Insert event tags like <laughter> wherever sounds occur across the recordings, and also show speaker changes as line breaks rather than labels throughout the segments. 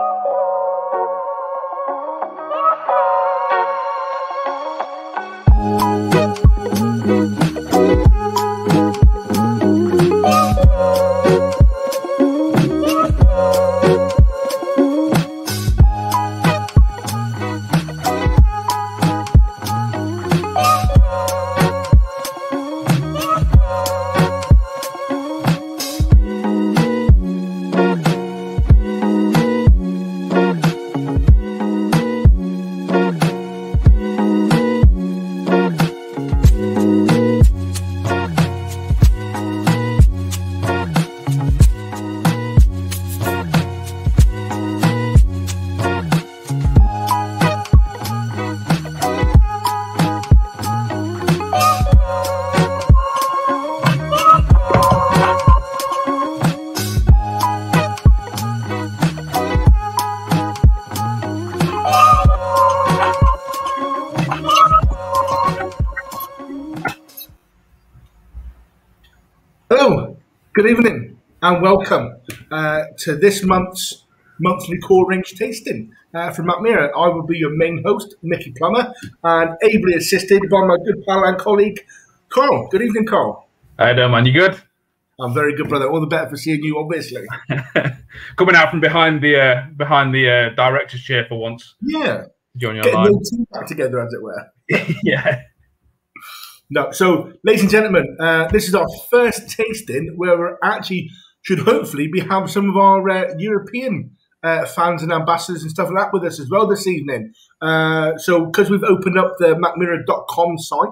Good evening and welcome uh, to this month's monthly core range tasting uh, from Mackmyra. I will be your main host, Micky Plummer, and ably assisted by my good pal and colleague, Carl. Good evening, Carl.
Hi there, man. You good?
I'm very good, brother. All the better for seeing you, obviously. <laughs>
Coming out from behind the uh, behind the uh, director's chair for once.
Yeah. Getting the team back together, as it were. <laughs>
yeah.
No. So, ladies and gentlemen, uh, this is our first tasting where we're actually should hopefully be have some of our uh, European uh, fans and ambassadors and stuff like that with us as well this evening. Uh, so, because we've opened up the mackmyra.com site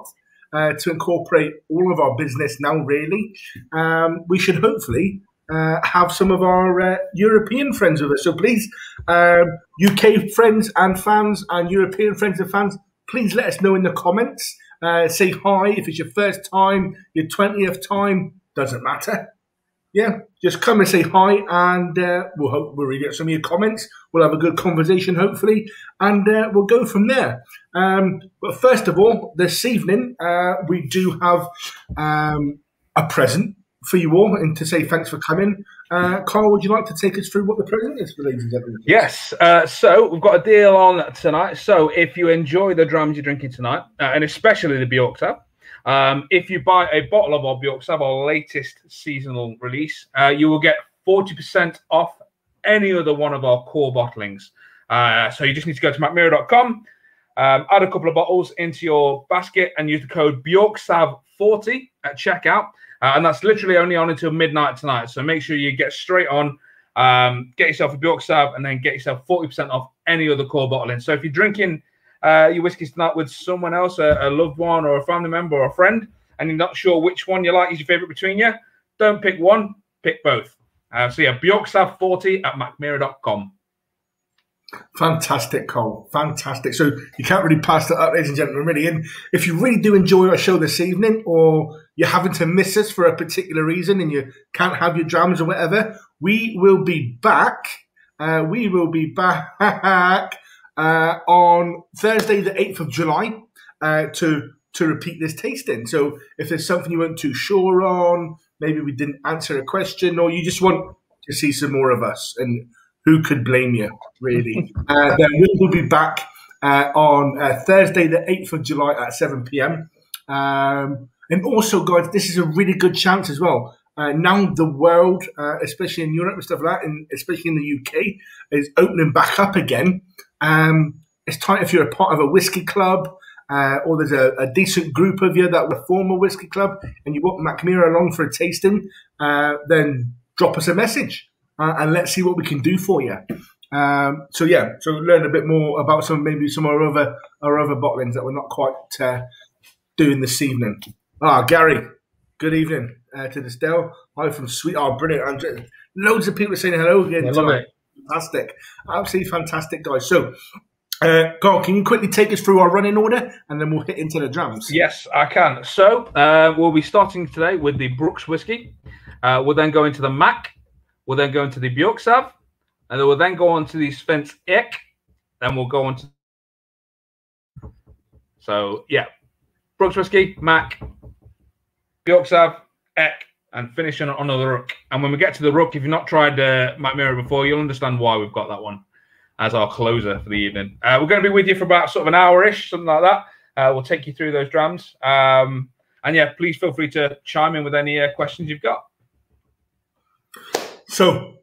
uh, to incorporate all of our business now, really, um, we should hopefully uh, have some of our European friends with us. So, please, um, UK friends and fans and European friends and fans, please let us know in the comments. Uh, say hi if it's your first time, your 20th time, doesn't matter. Yeah, just come and say hi, and uh, we'll hope we'll read out some of your comments. We'll have a good conversation, hopefully, and uh, we'll go from there. Um, but first of all, this evening uh, we do have um, a present for you all, and to say thanks for coming. Uh, Carl, would you like to take us through what the present is for ladies and gentlemen?
Yes. Uh, so we've got a deal on tonight. So if you enjoy the drams you're drinking tonight, uh, and especially the Bjorksav, um, if you buy a bottle of Bjorksav, our latest seasonal release, uh, you will get 40% off any other one of our core bottlings. Uh, so you just need to go to mackmyra.com, um, add a couple of bottles into your basket, and use the code Bjorksav40 at checkout. Uh, and that's literally only on until midnight tonight. So make sure you get straight on, um, get yourself a Bjorksav, and then get yourself 40% off any other core bottling. So if you're drinking uh, your whiskies tonight with someone else, a, a, loved one or a family member or a friend, and you're not sure which one you like is your favorite between you, don't pick one, pick both. Uh, so yeah, Bjorksav 40 at mackmyra.com.
Fantastic, Cole. Fantastic. So you can't really pass that up, ladies and gentlemen, really. And if you really do enjoy our show this evening, or you're having to miss us for a particular reason and you can't have your drams or whatever, we will be back. Uh, we will be <laughs> back uh, on Thursday, the 8th of July, uh, to to repeat this tasting. So if there's something you weren't too sure on, maybe we didn't answer a question, or you just want to see some more of us and who could blame you, really? <laughs> uh, then we will be back uh, on uh, Thursday, the 8th of July at 7 p.m. Um, and also, guys, this is a really good chance as well. Uh, now the world, uh, especially in Europe and stuff like that, and especially in the UK, is opening back up again. Um, it's time if you're a part of a whiskey club, uh, or there's a, a, decent group of you that were former whiskey club, and you want Mackmyra along for a tasting, uh, then drop us a message uh, and let's see what we can do for you. Um, so yeah, so learn a bit more about some maybe some of our other our other bottlings that we're not quite uh, doing this evening. Ah, Gary, good evening uh, to the still. Hi from Sweet. Oh, brilliant! Loads of people saying hello again.
I love it.
Fantastic, absolutely fantastic, guys. So. Uh, Carl, can you quickly take us through our running order and then we'll hit into the drums?
Yes, I can. So, uh, we'll be starting today with the Bruks whiskey. Uh, we'll then go into the Mac, We'll then go into the Bjorksav, and then we'll then go on to the Svensk Ek. Then we'll go on to. So, yeah. Bruks Whiskey, Mac, Bjorksav, Ek, and finishing on the Rök. And when we get to the Rök, if you've not tried uh, Mackmyra before, you'll understand why we've got that one. as our closer for the evening. Uh, we're going to be with you for about sort of an hour ish, something like that. Uh, we'll take you through those drams. Um, and yeah, please feel free to chime in with any uh, questions you've got.
So,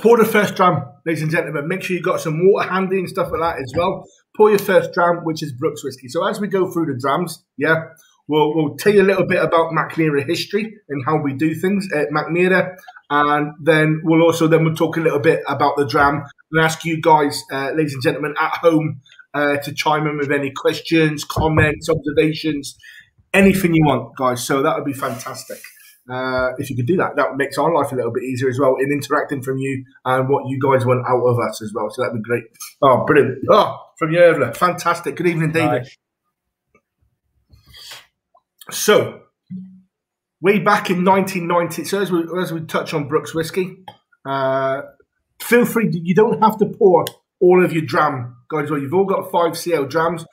pour the first dram, ladies and gentlemen. Make sure you've got some water handy and stuff like that as well. Pour your first dram, which is Bruks whiskey. So, as we go through the drams, yeah, we'll, we'll tell you a little bit about Mackmyra history and how we do things at Mackmyra. And then we'll also then we'll talk a little bit about the dram and ask you guys, uh, ladies and gentlemen, at home uh, to chime in with any questions, comments, observations, anything you want, guys. So that would be fantastic. Uh, if you could do that, that makes our life a little bit easier as well in interacting from you and what you guys want out of us as well. So that'd be great. Oh, brilliant. Oh, from you, Gävle. Fantastic. Good evening, David. So, way back in 1990, so as we, as we touch on Bruks whiskey, uh, feel free, you don't have to pour all of your dram, guys. Well, you've all got five CL drams.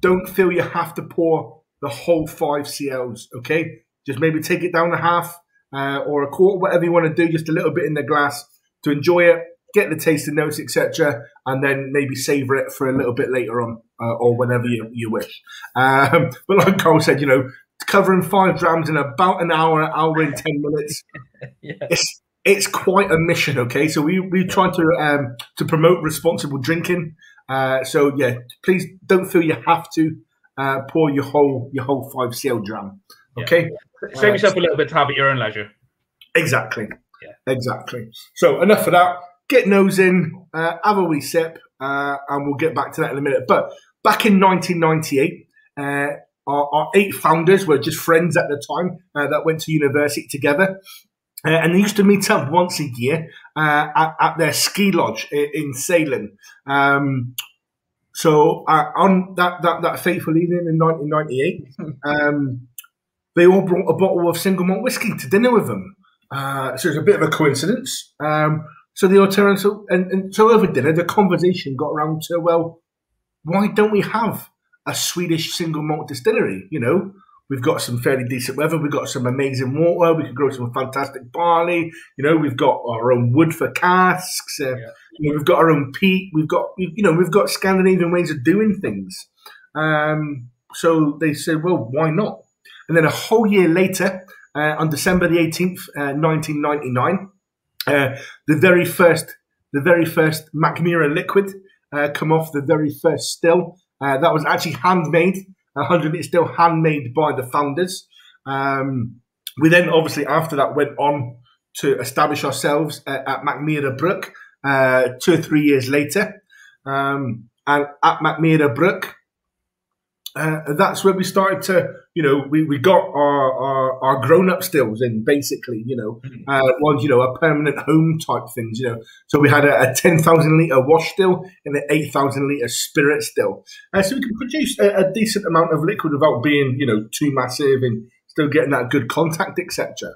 Don't feel you have to pour the whole five CLs, okay? Just maybe take it down a half uh, or a quarter, whatever you want to do, just a little bit in the glass to enjoy it, get the taste and notes, etc., and then maybe savor it for a little bit later on uh, or whenever you, you wish. Um, <laughs> but like Carl said, you know, covering five drams in about an hour, hour and ten minutes, <laughs> yeah. it's it's quite a mission. Okay, so we we try to um, to promote responsible drinking. Uh, so yeah, please don't feel you have to uh, pour your whole your whole five CL dram. Okay, yeah.
Save yourself a little bit to have at your own leisure.
Exactly. Yeah. Exactly. So enough of that. Get nose in, uh, have a wee sip, uh, and we'll get back to that in a minute. But back in 1998, uh, our, our, eight founders were just friends at the time uh, that went to university together. Uh, and they used to meet up once a year uh, at, at, their ski lodge in, Sälen. Um, so on that, that, that fateful evening in 1998, um, they all brought a bottle of single malt whiskey to dinner with them. Uh, so it's a bit of a coincidence. Um, so the alternative, and, and so over dinner, the conversation got around to, well, why don't we have a Swedish single malt distillery? You know, we've got some fairly decent weather, we've got some amazing water, we can grow some fantastic barley. You know, we've got our own wood for casks. Uh, yeah. you know, we've got our own peat. We've got, you know, we've got Scandinavian ways of doing things. Um, so they said, well, why not? And then a whole year later, uh, on December the 18th, uh, 1999, uh, the very first, the very first Mackmyra liquid uh, come off the very first still. Uh, that was actually handmade, 100 litre still handmade by the founders. Um, we then obviously after that went on to establish ourselves at, at Mackmyra Bruk uh, two or three years later. Um, and at Mackmyra Bruk, uh, that's where we started to, you know, we, we got our, our, our grown up stills in basically, you know, mm-hmm. uh, well, you know, a permanent home type things, you know. So we had a, a 10,000 litre wash still and an 8,000 litre spirit still. Uh, so we can produce a, a, decent amount of liquid without being, you know, too massive and still getting that good contact, etc.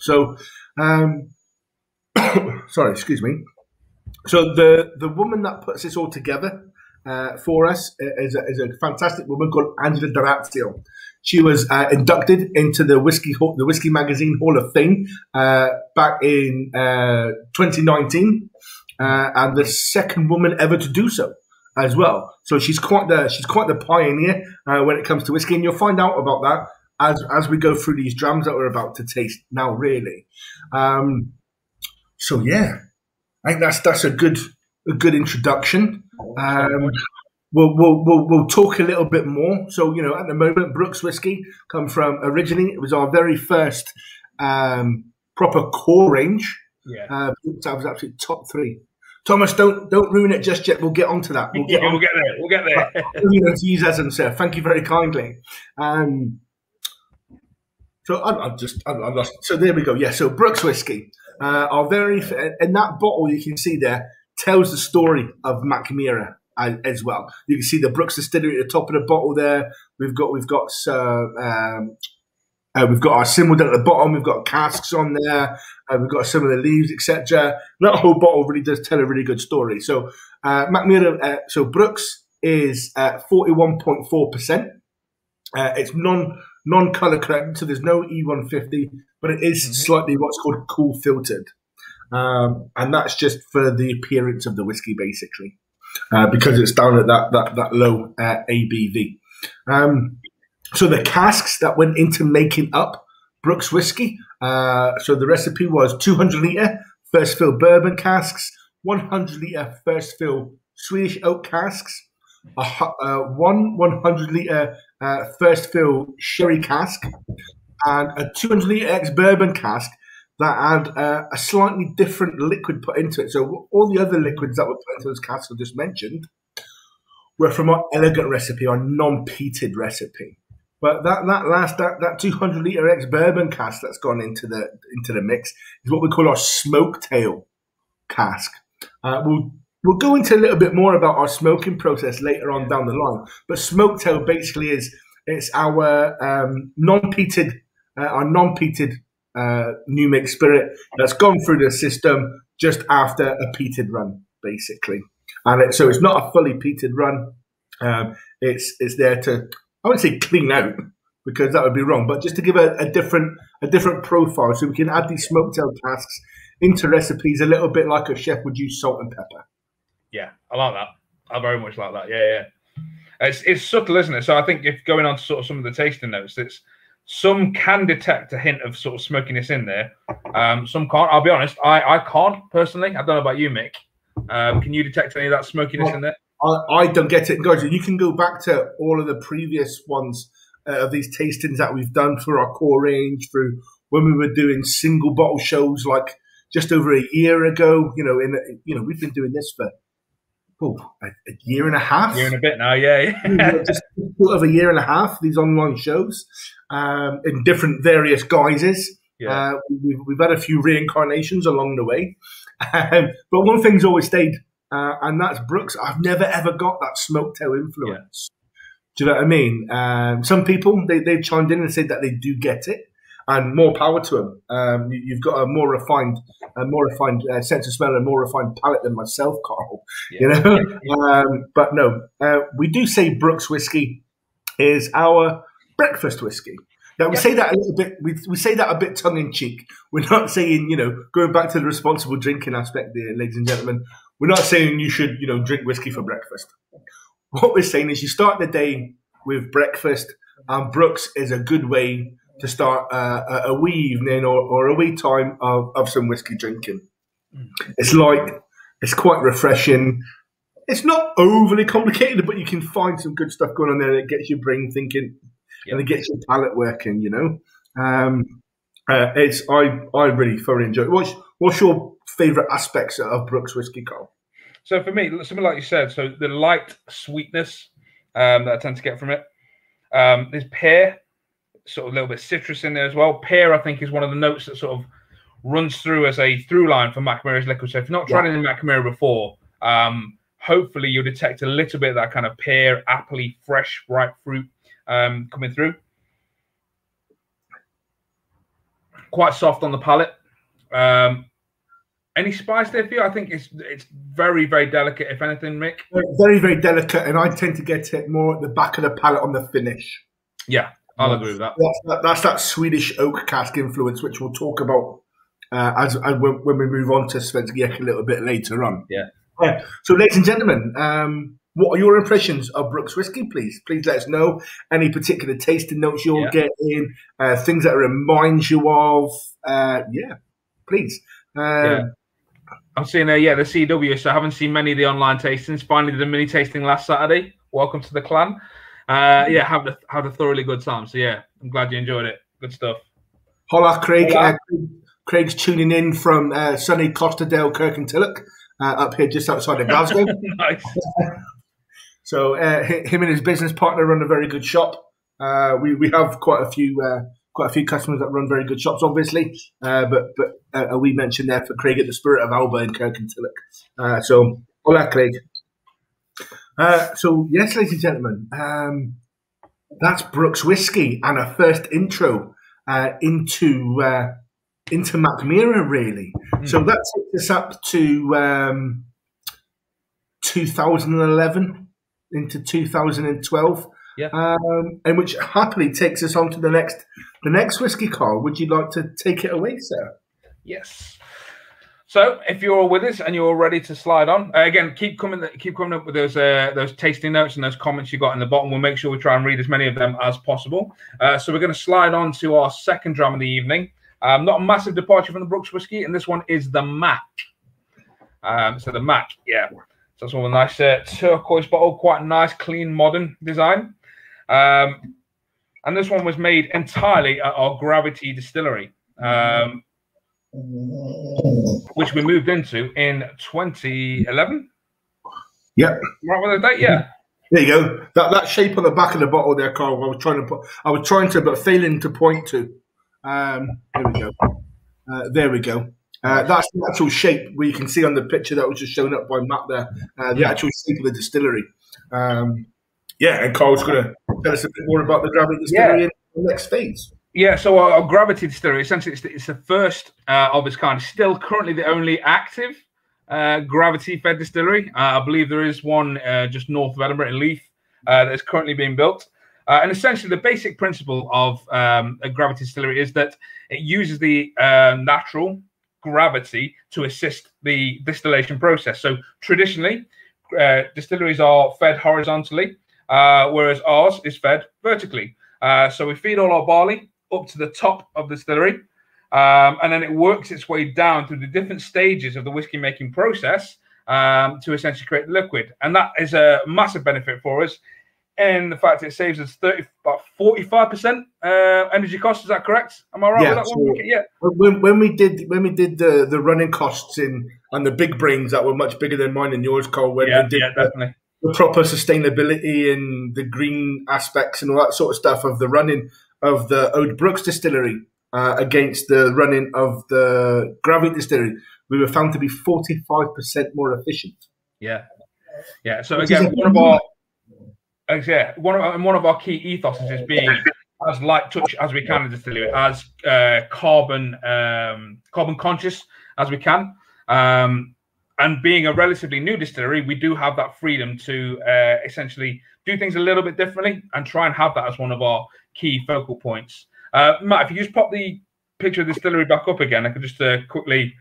So, um, <coughs> sorry, excuse me. So the, the woman that puts this all together, uh, for us is a, is a, fantastic woman called Angela D'Orazio. She was uh, inducted into the whiskey the whiskey magazine Hall of Fame uh, back in uh, 2019, uh, and the second woman ever to do so as well. So she's quite the she's quite the pioneer uh, when it comes to whiskey, and you'll find out about that as as we go through these drams that we're about to taste now. Really, um, so yeah, I think that's that's a good a good introduction. Um, we'll, we'll, we'll, we'll talk a little bit more. So, you know, at the moment, Bruks Whiskey come from originally, it was our very first um, proper core range.
Yeah. Uh,
that was absolutely top three. Thomas, don't don't ruin it just yet. We'll get onto that.
We'll <laughs> get, yeah, we'll get there. We'll get there. <laughs>
you know, to use as and sir. Thank you very kindly. Um, so I, I just I, I lost. So there we go. Yeah. So Bruks whiskey, uh, our very in that bottle you can see there tells the story of Mackmyra as well. You can see the Bruks Distillery at the top of the bottle there. We've got we've got uh, um, uh, we've got our symbol down at the bottom. We've got casks on there. Uh, we've got some of the leaves, etc. That whole bottle really does tell a really good story. So uh, Mackmyra, uh, so Bruks is forty one point four percent. Uh, it's non non color corrected, so there's no E150, but it is mm-hmm. slightly what's called cool filtered. Um, and that's just for the appearance of the whiskey, basically, uh, because it's down at that that that low uh, ABV. Um, so the casks that went into making up Bruks whiskey. Uh, so the recipe was 200 liter first fill bourbon casks, 100 liter first fill Swedish oak casks, a, uh, one 100 liter uh, first fill sherry cask, and a 200 liter ex bourbon cask that had uh, a slightly different liquid put into it. So all the other liquids that were put into those casks I just mentioned were from our elegant recipe, our non-peated recipe. But that, that last that, that 200 liter ex bourbon cask that's gone into the into the mix is what we call our smoke tail cask. Uh, we'll we'll go into a little bit more about our smoking process later on down the line. But smoke tail basically is it's our um, non-peated uh, our non-peated uh, new mix spirit that's gone through the system just after a peated run, basically. And it, so it's not a fully peated run. Um, it's it's there to I wouldn't say clean out because that would be wrong, but just to give a, a different a different profile, so we can add these smoked tail casks into recipes a little bit like a chef would use salt and pepper.
Yeah, I like that. I very much like that. Yeah, yeah. It's, it's subtle, isn't it? So I think if going on to sort of some of the tasting notes, it's some can detect a hint of sort of smokiness in there. Um, some can't. I'll be honest, I, I can't personally. I don't know about you, Mick. Um, can you detect any of that smokiness in there?
I, I don't get it, guys. You can go back to all of the previous ones uh, of these tastings that we've done for our core range, through when we were doing single bottle shows, like just over a year ago. You know, in you know, we've been doing this for oh, a, a year and a half.
Year and a bit now, yeah. <laughs> yeah.
just sort of a year and a half. These online shows um, in different various guises. Yeah. Uh, we've, we've had a few reincarnations along the way, um, but one thing's always stayed uh, and that's Bruks. I've never ever got that smoke smoketail influence. Yeah. Do you know what I mean? Um, some people they they've chimed in and said that they do get it, and more power to them. Um, you, have got a more refined, a more refined uh, sense of smell and more refined palate than myself, <laughs> Carl. Yeah. You know, um, but no, uh, we do say Bruks whiskey is our breakfast whiskey. Now we say that a little bit. We, we say that a bit tongue in cheek. We're not saying you know going back to the responsible drinking aspect, there, ladies and gentlemen. We're not saying you should, you know, drink whiskey for breakfast. What we're saying is you start the day with breakfast, and Bruks is a good way to start uh, a, wee evening or, or a wee time of, of some whiskey drinking. It's like, it's quite refreshing. It's not overly complicated, but you can find some good stuff going on there that gets your brain thinking and it gets your palate working, you know? Um, uh, it's I I really thoroughly enjoy it. What's what's your favourite aspects of Bruks whiskey, Carl?
So for me, something like you said, so the light sweetness um, that I tend to get from it. Um, there's pear, sort of a little bit of citrus in there as well. Pear, I think, is one of the notes that sort of runs through as a through line for Mackmyra's liquid. So if you're not tried yeah. any Macamira before, um, hopefully you'll detect a little bit of that kind of pear, appley, fresh, ripe fruit um, coming through. Quite soft on the palate. Um, any spice there for you? I think it's it's very very delicate. If anything, Mick.
Very very delicate, and I tend to get it more at the back of the palate on the finish.
Yeah, I'll agree with that.
That's that, that's that Swedish oak cask influence, which we'll talk about uh, as, as when, when, we move on to Svensk a little bit later on.
Yeah.
yeah. So, ladies and gentlemen, um, what are your impressions of Bruks whiskey? Please, please let us know. Any particular tasting notes you're yeah. getting, uh, things that remind you of. Uh, yeah, please. Uh, yeah.
I'm seeing, uh, yeah, the CW. So I haven't seen many of the online tastings. Finally, the mini tasting last Saturday. Welcome to the clan. Uh, yeah, have a had a thoroughly good time. So yeah, I'm glad you enjoyed it. Good stuff.
Hola, Craig. Hola. Uh, Craig's tuning in from uh, sunny Costerdale, Kirkintilloch, uh, up here just outside of <laughs> Glasgow. nice. <laughs> so uh, him and his business partner run a very good shop. Uh, we we have quite a few uh, quite a few customers that run very good shops, obviously. Uh, but but uh, we mentioned there for Craig at the Spirit of Alba in Kirkintilloch. Uh, so, hola, Craig. Uh, so, yes, ladies and gentlemen, um, that's Bruks Whiskey and a first intro uh, into uh, into Mackmyra, really. Mm. So that takes us up to um, 2011 into 2012.
Yeah.
Um, and which happily takes us on to the next the next whiskey, Carl. Would you like to take it away, sir?
Yes. So, if you're all with us and you're all ready to slide on, uh, again, keep coming, keep coming up with those uh, those tasting notes and those comments you got in the bottom. We'll make sure we try and read as many of them as possible. Uh, so, we're going to slide on to our second dram of the evening. Um, not a massive departure from the Bruks whiskey, and this one is the Mac. Um, so the Mac, yeah. So that's one with a nice uh, turquoise bottle, quite nice, clean, modern design. Um, and this one was made entirely at our Gravity Distillery. Um, which we moved into in 2011.
Yep.
Right with the date, yeah.
There you go. That that shape on the back of the bottle there, Carl. I was trying to put. I was trying to, but failing to point to. Um, there we go. Uh, there we go. Uh, that's the actual shape where you can see on the picture that was just shown up by Matt there. Uh, the yeah. actual shape of the distillery. Um, yeah, and Carl's going to tell us a bit more about the gravity distillery yeah. in the next phase.
Yeah, so our, gravity distillery essentially it's the, it's the first uh, of its kind. Still currently the only active uh, gravity fed distillery. Uh, I believe there is one uh, just north of Edinburgh in Leith uh, that is currently being built. Uh, and essentially, the basic principle of um, a gravity distillery is that it uses the natural gravity to assist the distillation process. So traditionally, distilleries are fed horizontally, whereas ours is fed vertically. so we feed all our barley up to the top of the distillery. Um, and then it works its way down through the different stages of the whiskey making process um, to essentially create liquid. And that is a massive benefit for us. And the fact it saves us 30, about 45% uh, energy costs. Is that correct? Am I right
yeah, with that so one? Yeah. When, when we did when we did the, the running costs in and the big brains that were much bigger than mine and yours, Cole, when
yeah,
we did
yeah, definitely.
The, the proper sustainability and the green aspects and all that sort of stuff of the running, of the Ode Bruks distillery uh, against the running of the Gravity distillery, we were found to be 45% more efficient.
Yeah. Yeah. So Which again, one of our uh, yeah, one of, and one of our key ethos is being as light touch as we can in distillery, as uh, carbon um, carbon conscious as we can. Um, and being a relatively new distillery, we do have that freedom to uh, essentially do things a little bit differently and try and have that as one of our key focal points. Uh, Matt, if you just pop the picture of the distillery back up again, I could just uh, quickly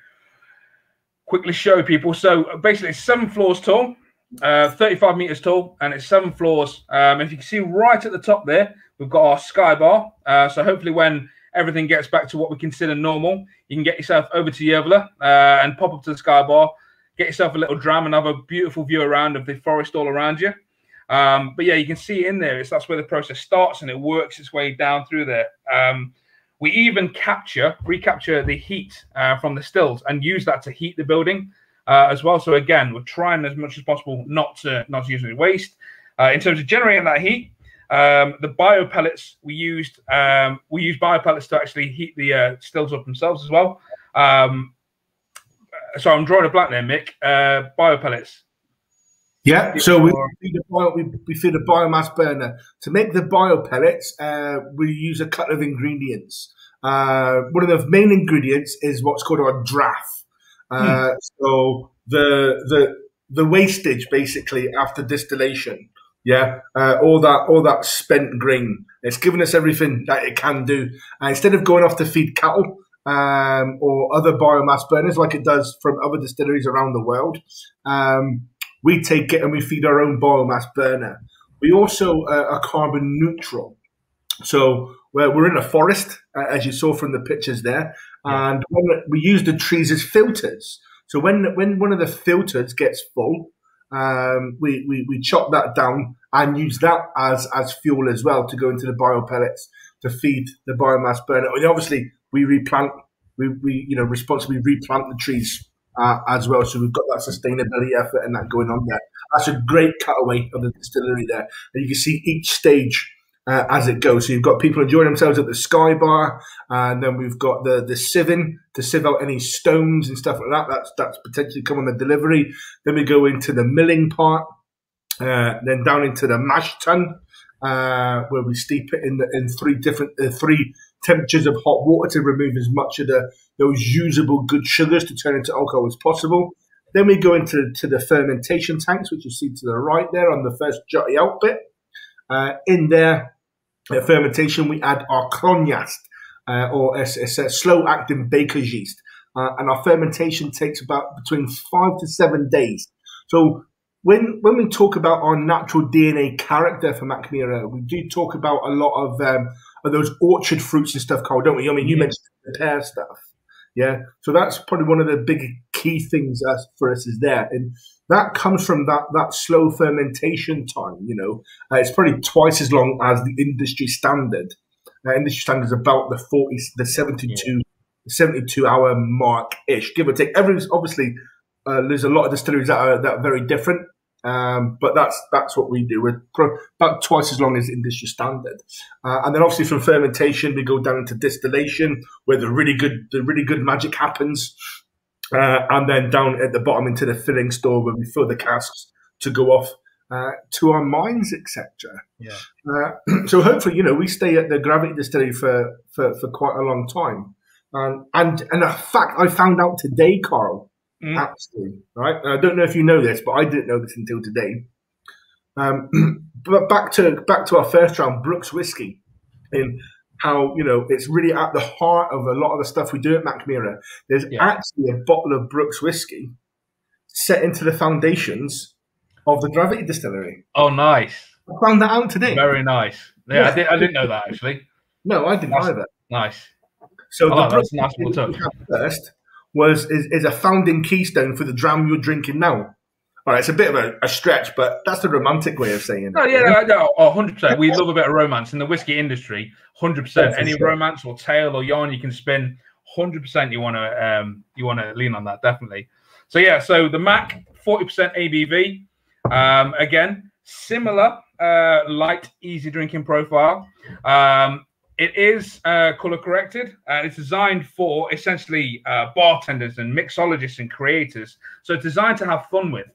quickly show people. So basically, it's seven floors tall, uh, 35 meters tall, and it's seven floors. Um, if you can see right at the top there, we've got our sky bar. Uh, so hopefully, when everything gets back to what we consider normal, you can get yourself over to Gävle uh, and pop up to the sky bar, get yourself a little dram, and have a beautiful view around of the forest all around you. Um, but yeah, you can see in there, it's that's where the process starts and it works its way down through there. Um, we even capture, recapture the heat uh, from the stills and use that to heat the building uh, as well. So again, we're trying as much as possible not to not to use any waste. Uh, in terms of generating that heat, um, the bio pellets we used um, we use bio pellets to actually heat the uh, stills up themselves as well. Um, so I'm drawing a blank there, Mick. Uh, bio pellets.
Yeah, so we feed, a bio, we, we feed a biomass burner. To make the bio pellets, uh, we use a couple of ingredients. Uh, one of the main ingredients is what's called a draff. Uh, hmm. So the the the wastage basically after distillation, yeah, uh, all that all that spent grain. It's given us everything that it can do. Uh, instead of going off to feed cattle um, or other biomass burners like it does from other distilleries around the world. Um, we take it and we feed our own biomass burner. We also uh, are carbon neutral. So we're, we're in a forest, uh, as you saw from the pictures there, and we use the trees as filters. So when when one of the filters gets full, um, we, we, we chop that down and use that as, as fuel as well to go into the bio pellets to feed the biomass burner. And obviously, we replant, we, we you know responsibly replant the trees uh, as well. So we've got that sustainability effort and that going on there. That's a great cutaway of the distillery there. And you can see each stage uh, as it goes. So you've got people enjoying themselves at the Sky Bar, and then we've got the the sieving to sieve out any stones and stuff like that. That's that's potentially come on the delivery. Then we go into the milling part, uh, then down into the mash tun, uh, where we steep it in the, in three different uh, three temperatures of hot water to remove as much of the those usable good sugars to turn into alcohol as possible. Then we go into to the fermentation tanks, which you see to the right there on the first jutty out bit. Uh, in there, fermentation, we add our clognac, uh, or it's, it's, a slow acting baker's yeast. uh, and our fermentation takes about between five to seven days. So when when we talk about our natural DNA character for Mackmyra, we do talk about a lot of um, of those orchard fruits and stuff, Carl, don't we? I mean, you mentioned the pear stuff. Yeah, so that's probably one of the big key things for us is there, and that comes from that that slow fermentation time. You know, uh, it's probably twice as long as the industry standard. Uh, industry standard is about the forty, the seventy two, yeah. 72 hour mark ish, give or take. Everyone's obviously uh, there's a lot of distilleries that are that are very different. Um, but that's that's what we do. We're about twice as long as industry standard, uh, and then obviously from fermentation we go down into distillation, where the really good the really good magic happens, uh, and then down at the bottom into the filling store where we fill the casks to go off uh, to our mines, etc.
Yeah.
Uh, <clears throat> so hopefully, you know, we stay at the Gravity Distillery for for, for quite a long time, and and and a fact I found out today, Carl Mm. Absolutely. Right. And I don't know if you know this, but I didn't know this until today. Um, <clears throat> but back to back to our first round, Bruks whiskey, in how you know it's really at the heart of a lot of the stuff we do at Mackmyra. There's yeah. actually a bottle of Bruks whiskey set into the foundations of the Gravity Distillery.
Oh, nice!
I found that out today.
Very nice. Yeah, yeah. I, did, I didn't know that actually.
No, I didn't that's either.
Nice.
So oh, the Bruks nice first was is, is a founding keystone for the dram you're drinking now. All right, it's a bit of a, a, stretch, but that's the romantic way of saying it.
Oh, yeah, no, no, oh, 100%. We love a bit of romance in the whiskey industry. 100%. Any romance or tale or yarn you can spin, 100% you want to um, you want to lean on that, definitely. So, yeah, so the Mac, 40% ABV. Um, again, similar uh, light, easy drinking profile. Um, it is uh, color corrected and it's designed for essentially uh, bartenders and mixologists and creators. So it's designed to have fun with.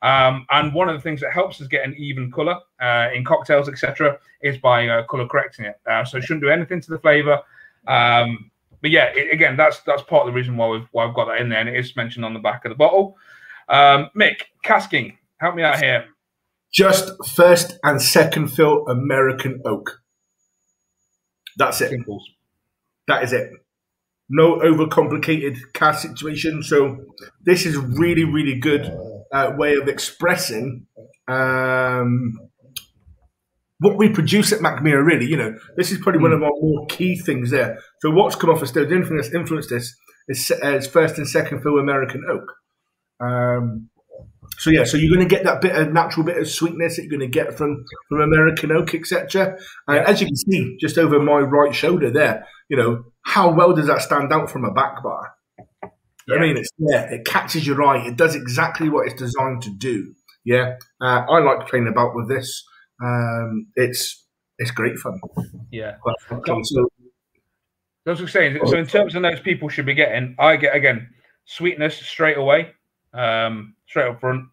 Um, and one of the things that helps us get an even color uh, in cocktails, etc., is by uh, color correcting it. Uh, so it shouldn't do anything to the flavor. Um, but yeah, it, again, that's that's part of the reason why we've why I've got that in there, and it is mentioned on the back of the bottle. Um, Mick, casking, help me out here.
Just first and second fill American oak. That's it. That is it. No overcomplicated cast situation. So this is really, really good uh, way of expressing um, what we produce at Mackmyra, Really, you know, this is probably mm. one of our more key things there. So what's come off of the influence influenced this is, is first and second fill American oak. Um, so yeah, so you're going to get that bit of natural bit of sweetness that you're going to get from from American oak, etc. And as you can see, just over my right shoulder there, you know how well does that stand out from a back bar? Yeah. I mean, it's yeah, it catches your eye. It does exactly what it's designed to do. Yeah, uh, I like playing about with this. Um, it's it's great fun.
Yeah. So, that's what I'm saying. So in terms of notes people should be getting, I get again sweetness straight away. Um, straight up front.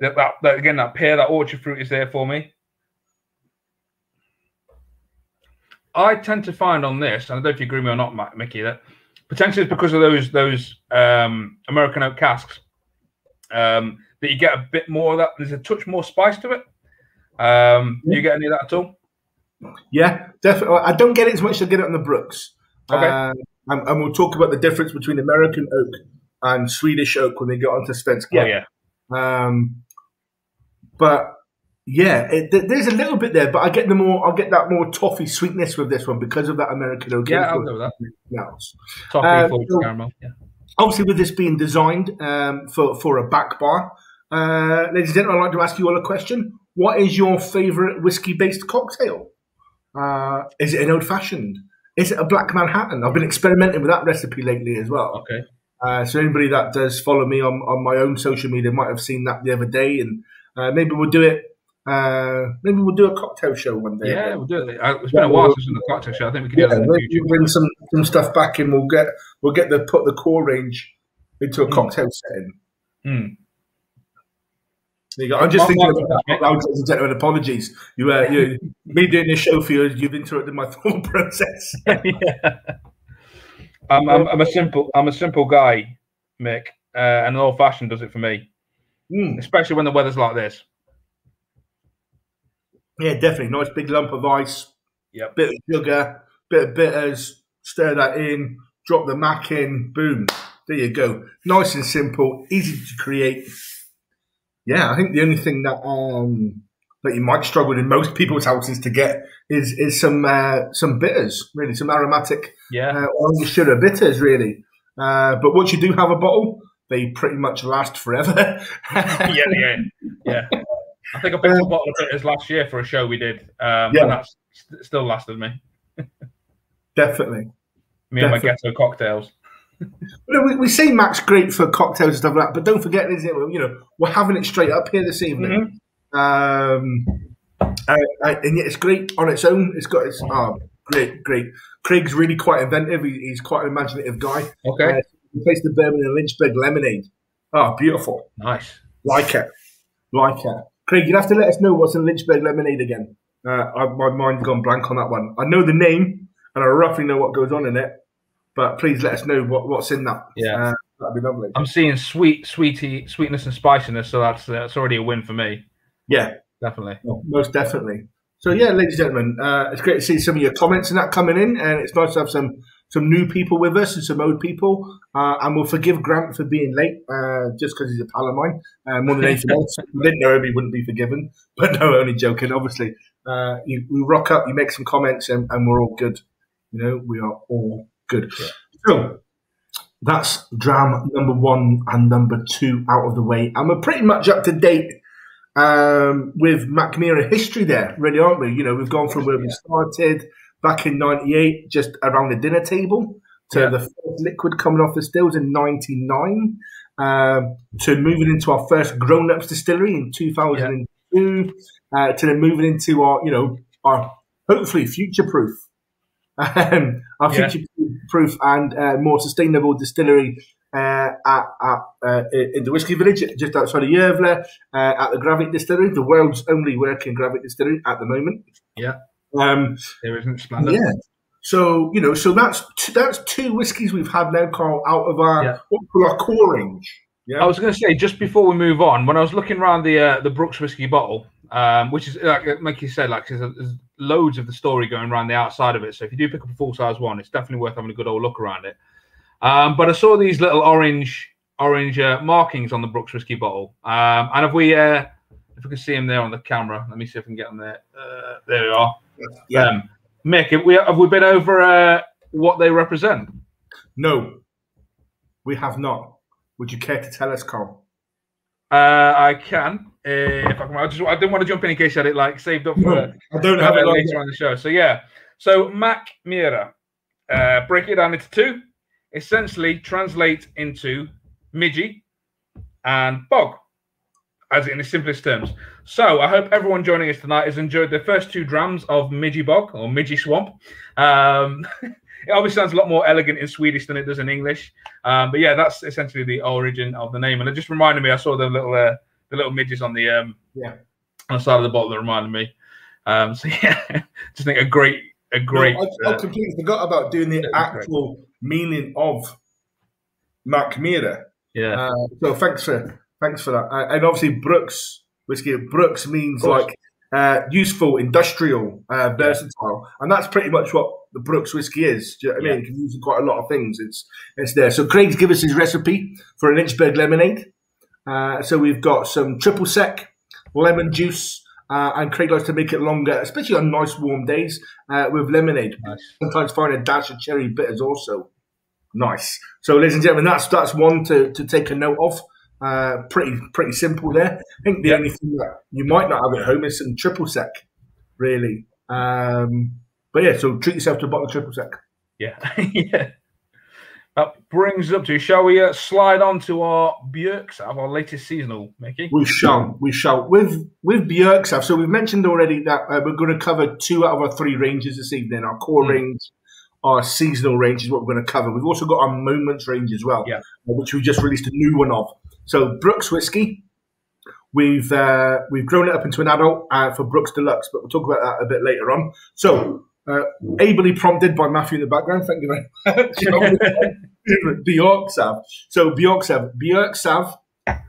That, that, that again, that pear, that orchard fruit is there for me. I tend to find on this, and I don't know if you agree with me or not, Micky, that potentially it's because of those those um, American oak casks um, that you get a bit more of that. There's a touch more spice to it. Um, Do you get any of that at all?
Yeah, definitely. I don't get it as much as I get it on the Bruks. Okay. Uh, and, and, we'll talk about the difference between American oak and Swedish oak when they get onto Svenska.
Oh, yeah.
Um, but yeah, it, there's a little bit there, but I get the more, I get that more toffee sweetness with this one because of that American oak.
Yeah, I'll go with that. Toffee, um, so caramel. Yeah.
Obviously, with this being designed um, for for a back bar, uh, ladies and gentlemen, I'd like to ask you all a question. What is your favourite whiskey based cocktail? Uh, is it an old fashioned? Is it a black Manhattan? I've been experimenting with that recipe lately as well.
Okay.
Uh, so anybody that does follow me on, on my own social media might have seen that the other day, and uh, maybe we'll do it. Uh, maybe we'll do a cocktail show one day.
Yeah, we'll do it. Uh, it's been yeah, a while we'll, since the cocktail show. I think we can
yeah,
do that.
We'll bring some, some stuff back, and we'll get we'll get the put the core range into a mm. cocktail setting.
Mm.
There you go. I'm just thinking about ladies and gentlemen. Apologies. You, uh, you, <laughs> me doing this show for you, you've interrupted my <laughs> thought process. <laughs>
yeah. I'm, I'm, I'm, a simple I'm a simple guy, Mick, uh, and an old fashioned does it for me, mm. especially when the weather's like this.
Yeah, definitely. Nice big lump of ice.
Yeah.
Bit of sugar, bit of bitters. Stir that in. Drop the mac in. Boom. There you go. Nice and simple, easy to create. Yeah, I think the only thing that um, that you might struggle in most people's houses to get is is some uh, some bitters, really, some aromatic
Yeah.
uh, orange sugar bitters, really. Uh, but once you do have a bottle, they pretty much last forever. <laughs>
yeah, yeah, yeah. I think I picked up a bottle of bitters last year for a show we did, um,
Yeah.
and that's st- still lasted me.
Definitely.
Me and my
Definitely.
ghetto cocktails.
We, we say Max great for cocktails and stuff like that, but don't forget, is it, you know, we're having it straight up here this evening. Um, uh, uh, and yet it's great on its own. It's got its oh, great, great. Craig's really quite inventive. He, he's quite an imaginative guy.
Okay,
Uh, he placed the bourbon in Lynchburg lemonade. Oh, beautiful.
nice.
Like it. Like it. Craig, you'll have to let us know what's in Lynchburg lemonade again. Uh, I, my mind's gone blank on that one. I know the name and I roughly know what goes on in it, but please let us know what, what's in that.
Yeah.
Uh, that'd be lovely.
I'm seeing sweet, sweetie, sweetness and spiciness, so that's uh, that's already a win for me.
Yeah.
Definitely.
Well, most definitely. So yeah, ladies and gentlemen, uh, it's great to see some of your comments and that coming in, and it's nice to have some some new people with us and some old people. Uh, and we'll forgive Grant for being late, uh, just because he's a pal of mine. Uh, more than anything else, we didn't know him; he wouldn't be forgiven. But no, only joking. Obviously, uh, you, we rock up, you make some comments, and, and we're all good. You know, we are all good.
Yeah.
So that's dram number one and number two out of the way, and we're pretty much up to date um, with Mackmyra history there, really, aren't we? You know, we've gone from where we started back in 98, just around the dinner table, to
Yeah.
the first liquid coming off the stills in 99, um, to moving into our first grown ups distillery in 2002, uh, to then moving into our, you know, our hopefully future proof. <laughs> Um, our future proof and uh, more sustainable distillery uh, at, at uh, in the Whiskey Village, just outside of Gävle, uh, at the Gravity Distillery, the world's only working Gravity Distillery at the moment.
Yeah.
Um,
There isn't splendid.
yeah. So you know, so that's t- that's two whiskies we've had now, Carl, out of our
Yeah.
what we call our core range. Yeah.
I was going to say just before we move on, when I was looking around the uh, the Bruks whiskey bottle, um, which is like like you said, like there's, there's loads of the story going around the outside of it. So if you do pick up a full size one, it's definitely worth having a good old look around it. Um, but I saw these little orange orange uh, markings on the Bruks whiskey bottle, um, and if we uh, if we can see them there on the camera, let me see if I can get them there. Uh, there we are.
yeah.
Um, Mick, have we have we been over uh, what they represent?
no, we have not. Would you care to tell us, Carl?
Uh, I can. If I can, I just I didn't want to jump in in case I had it like saved up for.
No, I don't have it.
later on the show. So yeah, so Mac Mira, uh, break it down into two. Essentially, translate into Midgie and Bog, as in the simplest terms. So I hope everyone joining us tonight has enjoyed the first two drams of Midgie Bog or Midgie Swamp. Um, <laughs> it obviously sounds a lot more elegant in Swedish than it does in English. Um, but yeah, that's essentially the origin of the name. And it just reminded me, I saw the little uh, the little midges on the um,
Yeah.
on the side of the bottle that reminded me. Um, so <laughs> yeah, just think a great, a great.
No, I, I
uh,
completely forgot about doing the
Yeah, that's great.
actual meaning of Mackmyra.
yeah,
Uh, so thanks for thanks for that. Uh, and obviously Bruks whiskey. Bruks means like uh, useful, industrial, uh, versatile, and that's pretty much what the Bruks whiskey is. Do you know what I mean? You can use in quite a lot of things. It's it's there. So Craig's give us his recipe for an Lynchburg lemonade. Uh, so we've got some triple sec, lemon juice, uh, and Craig likes to make it longer, especially on nice warm days uh, with lemonade.
nice.
Sometimes find a dash of cherry bitters also. Nice. So, ladies and gentlemen, that's that's one to, to take a note of. Uh, pretty pretty simple there. I think the only thing that you might not have at home is some triple sec, really. Um, but yeah, so treat yourself to a bottle of triple sec.
Yeah, <laughs> yeah. That brings us up to. Shall we uh, slide on to our Björksav our latest seasonal, Micky?
We shall, we shall. With with Björksav, so we've mentioned already that uh, we're going to cover two out of our three ranges this evening. Our core
Mm.
range, our seasonal range is what we're going to cover. We've also got our moments range as well,
Yeah.
uh, which we just released a new one of. So Bruks whiskey, we've uh, we've grown it up into an adult uh, for Bruks Deluxe, but we'll talk about that a bit later on. So. Uh, ably prompted by Matthew in the background. Thank you very <laughs> much. <laughs> Björksav. So Björksav. Björksav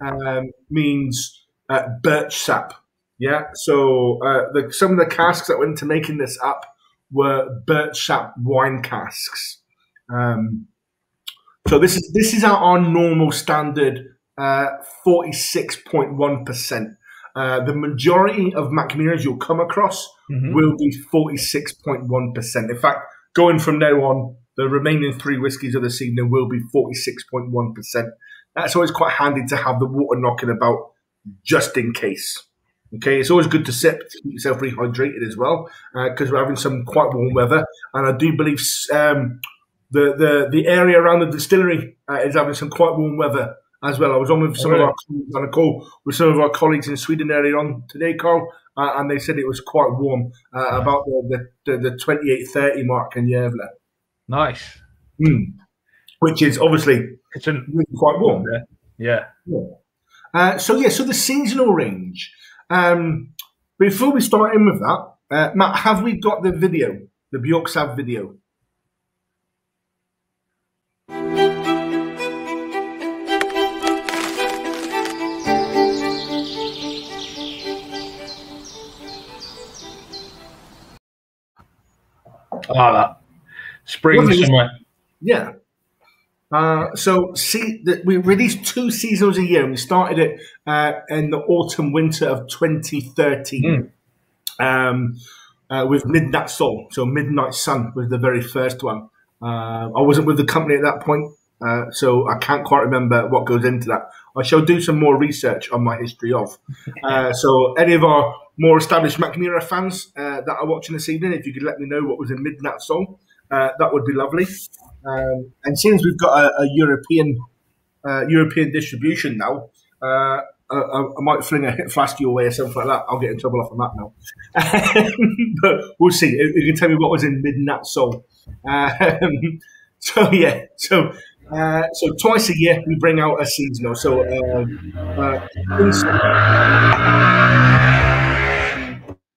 um, means uh, birch sap. Yeah. So uh, the, some of the casks that went into making this up were birch sap wine casks. Um, So this is this is our, our normal standard uh, forty six point one percent. Uh, the majority of Mackmyras you'll come across mm-hmm. will be 46.1%. In fact, going from now on, the remaining three whiskies of the season will be 46.1%. That's always quite handy to have the water knocking about just in case. Okay, it's always good to sip to keep yourself rehydrated as well because uh, we're having some quite warm weather, and I do believe um, the, the the area around the distillery uh, is having some quite warm weather as well. I was on with some of our on a call with some of our colleagues in Sweden earlier on today, Carl, uh, and they said it was quite warm, uh, about the the, the, the 28 30 mark in Gävle.
Nice.
Mm. Which is obviously it's an, really quite warm.
Yeah. yeah.
Uh, so yeah, so the seasonal range. Um, before we start in with that, uh, Matt, have we got the video, the Björksav video?
Ah, that spring summer.
Yeah. Uh, so see, the, we released two seasons a year, and we started it uh, in the autumn winter of 2013 mm. um, uh, with Midnight Soul. So Midnight Sun was the very first one. Uh, I wasn't with the company at that point, uh, so I can't quite remember what goes into that. I shall do some more research on my history of. <laughs> Uh, so any of our more established Mackmyra fans that are watching this evening, if you could let me know what was in Midnight Soul, that would be lovely. Um, and since we've got a, a European uh, European distribution now, uh, I, I, might fling a <laughs> flask your way or something like that. I'll get in trouble off of that now. <laughs> but we'll see. You can tell me what was in Midnight Soul. Um, <laughs> so yeah, so uh, so twice a year we bring out a seasonal. So um, uh,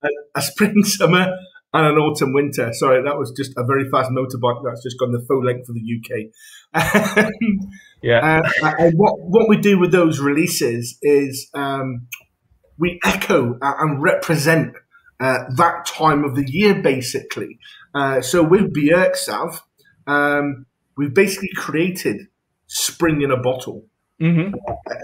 a, a spring summer and an autumn winter. Sorry, that was just a very fast motorbike that's just gone the full length of the
UK. <laughs> yeah.
Uh, and what what we do with those releases is um, we echo and represent uh, that time of the year, basically. Uh, so with Björksav, um, we've basically created spring in a bottle,
mm-hmm.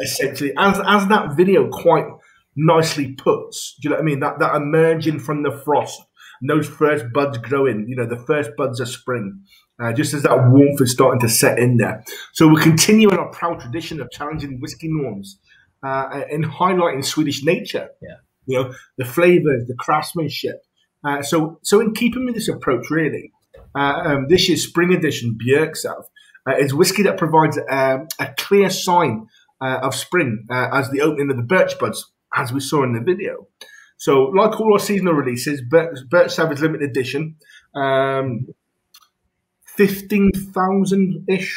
essentially, as as that video quite nicely puts. Do you know what I mean? That that emerging from the frost and those first buds growing, you know, the first buds of spring, uh, just as that warmth is starting to set in there. So we're continuing our proud tradition of challenging whiskey norms uh, and highlighting Swedish nature.
Yeah.
You know, the flavors, the craftsmanship. Uh, so, so in keeping with this approach, really, uh, um, this year's spring edition Björksav uh, is whiskey that provides um, a clear sign uh, of spring as the opening of the birch buds, as we saw in the video. So, like all our seasonal releases, Birch Savage Limited Edition, um, 15,000 ish,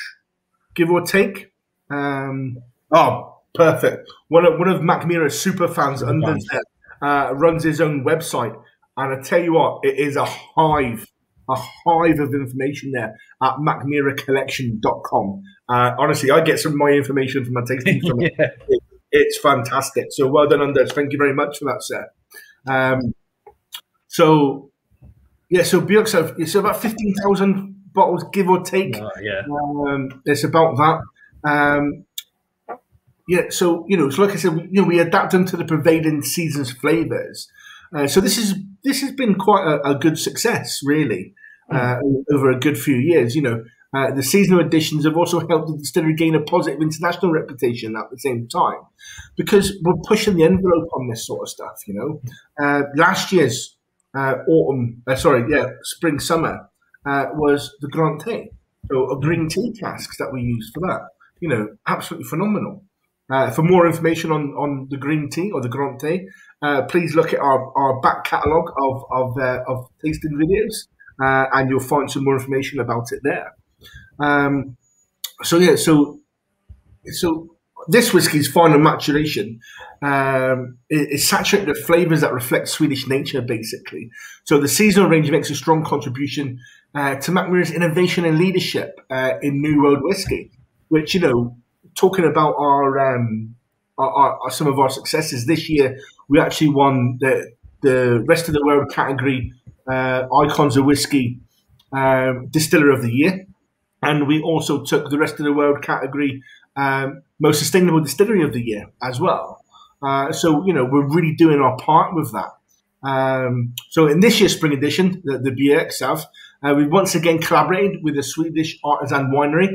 give or take. Um, oh, perfect. One of, one of Mackmyra's super fans under there uh, runs his own website. And I tell you what, it is a hive, a hive of information there at mackmyracollection.com. Uh, honestly, I get some of my information from my <laughs> tasting from yeah. it. it. It's fantastic. So well done, Anders. Thank you very much for that, sir. Um, so, yeah, so Björksav, it's about 15,000 bottles, give or take.
Yeah.
Um, it's about that. Um, yeah, so, you know, so like I said, we, you know, we adapt them to the prevailing season's flavors. Uh, so this is this has been quite a, a good success, really, uh, mm. over a good few years. You know, uh, the seasonal editions have also helped the distillery gain a positive international reputation at the same time because we're pushing the envelope on this sort of stuff, you know. Uh, last year's uh, autumn, uh, sorry, yeah, spring, summer uh, was the Grönt Te, so a green tea casks that we used for that. You know, absolutely phenomenal. For more information on, on the green tea or the Grönt Te, please look at our, our back catalogue of, of, of tasting videos and you'll find some more information about it there. Um, so yeah, so so this whiskey's final maturation um, is saturated with flavors that reflect Swedish nature, basically. So the seasonal range makes a strong contribution uh, to Mackmyra's innovation and leadership uh, in New World whiskey. Which you know, talking about our, um, our, our, some of our successes this year, we actually won the the rest of the world category uh, icons of whiskey um, distiller of the year and we also took the rest of the world category um, most sustainable distillery of the year as well. Uh, so you know we're really doing our part with that. Um, so in this year's spring edition, the, the Björksav, uh, we once again collaborated with a Swedish artisan winery.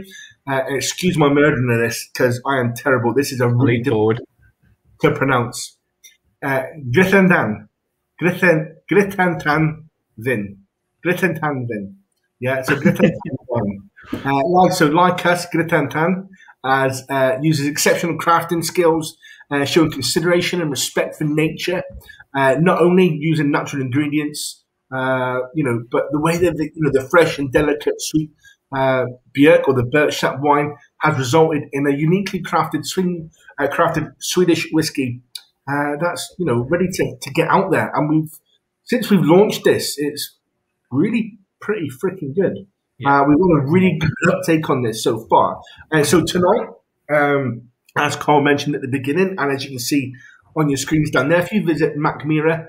Uh, excuse my murdering of this because I am terrible. This is a really difficult to pronounce. Uh, Grittendan, Gritten, Grittentan Vin, Grittentan Vin. Yeah, so Grittentan wine. Uh, like so, like us, Grittentan as uh, uses exceptional crafting skills, uh, showing consideration and respect for nature. Uh, not only using natural ingredients, uh, you know, but the way that the, you know the fresh and delicate sweet uh, Björk or the Bergschap wine has resulted in a uniquely crafted swing, uh, crafted Swedish whiskey that's you know ready to, to get out there. And we've since we've launched this, it's really pretty freaking good. Yeah. Uh, we've got a really good uptake on this so far. And so tonight, um, as Carl mentioned at the beginning, and as you can see on your screens down there, if you visit mackmyra.com,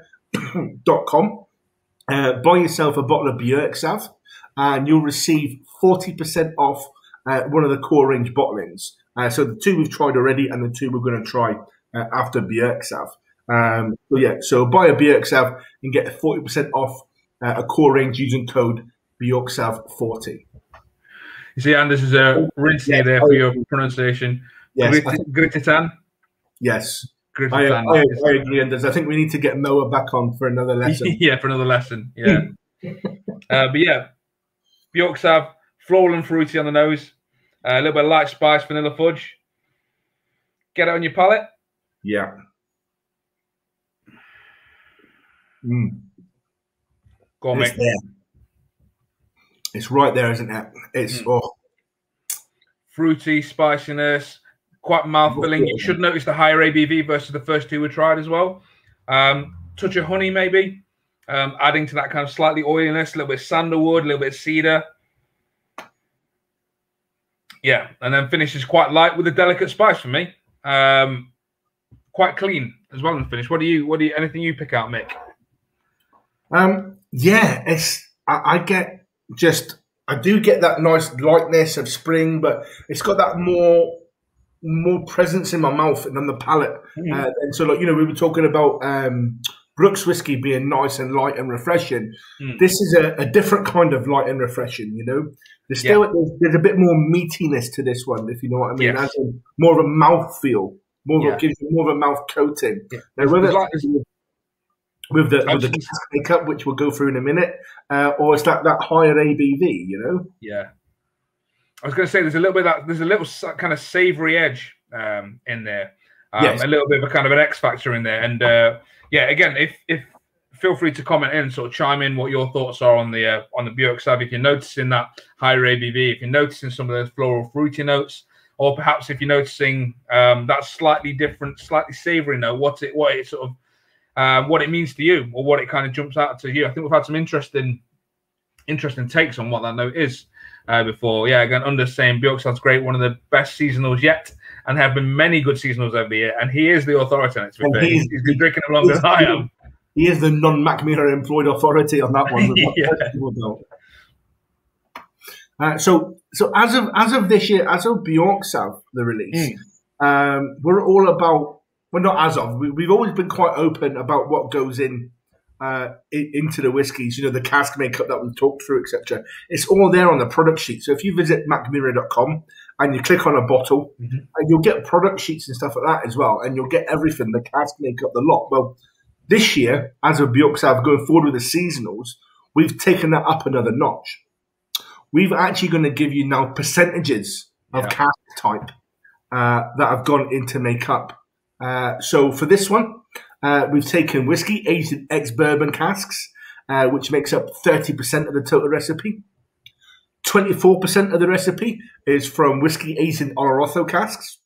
uh, buy yourself a bottle of Björksav, and you'll receive 40% off uh, one of the core range bottlings. Uh, so the two we've tried already, and the two we're going to try uh, after Björksav. Um, so yeah, so buy a Björksav and get 40% off uh, a core range using code Björksav40.
You see, Anders is a rinse yeah, there for your pronunciation.
Yes.
Grititan?
Yes. I, I, I, agree, Anders. I think we need to get Noah back on for another <laughs> lesson.
yeah, for another lesson. Yeah. <laughs> uh, but yeah, Björksav, floral and fruity on the nose, uh, a little bit of light spice, vanilla fudge. Get it on your palate.
Yeah. Mm.
Go on,
it's there. It's right there, isn't it? It's mm. oh.
fruity, spiciness, quite mouth-filling. You should notice the higher ABV versus the first two we tried as well. Um, touch of honey, maybe, um, adding to that kind of slightly oiliness, a little bit of sandalwood, a little bit of cedar. Yeah, and then finishes quite light with a delicate spice for me. Um, quite clean as well in the finish. What do you? What do you? Anything you pick out, Mick?
Um, yeah, it's I, I get just I do get that nice lightness of spring, but it's got that more more presence in my mouth and on the palate. Mm. Uh, and so, like you know, we were talking about um, Bruks whiskey being nice and light and refreshing. Mm. This is a, a, different kind of light and refreshing. You know, there's still yeah. there's, there's, a bit more meatiness to this one, if you know what I mean. Yes. As more of a mouth feel more yeah. of a, gives you more of a mouth coating. Yeah. Now, whether like, with the with the makeup, which we'll go through in a minute, uh, or is that that higher ABV? You know?
Yeah. I was going to say there's a little bit that there's a little kind of savoury edge um, in there. Um, yes. A little bit of a kind of an X factor in there, and uh, yeah, again, if if feel free to comment in, sort of chime in what your thoughts are on the uh, on the Björksav. If you're noticing that higher ABV, if you're noticing some of those floral fruity notes, or perhaps if you're noticing um, that slightly different, slightly savoury note, what it what it sort of uh, what it means to you, or what it kind of jumps out to you. I think we've had some interesting interesting takes on what that note is uh, before. Yeah, again, under saying Björksav's great, one of the best seasonals yet, and there have been many good seasonals over the year. And he is the authority on it. To be He's, he's been drinking it longer than I am.
He is the non-Mackmyra employed authority on that one. <laughs> yeah. Uh, so, so as of as of this year, as of Björksav, the release, mm. um, we're all about. Well, not as of. We, have always been quite open about what goes in, uh, into the whiskies. You know, the cask makeup that we've talked through, etc. It's all there on the product sheet. So if you visit mackmyra.com and you click on a bottle, mm-hmm. and you'll get product sheets and stuff like that as well, and you'll get everything: the cask makeup, the lot. Well, this year, as of Björksav going forward with the seasonals, we've taken that up another notch we've actually going to give you now percentages of yeah. cask type uh, that have gone into makeup. Uh, so for this one, uh, we've taken whiskey aged in ex bourbon casks, uh, which makes up 30% of the total recipe. 24% of the recipe is from whiskey aged in Oloroso casks.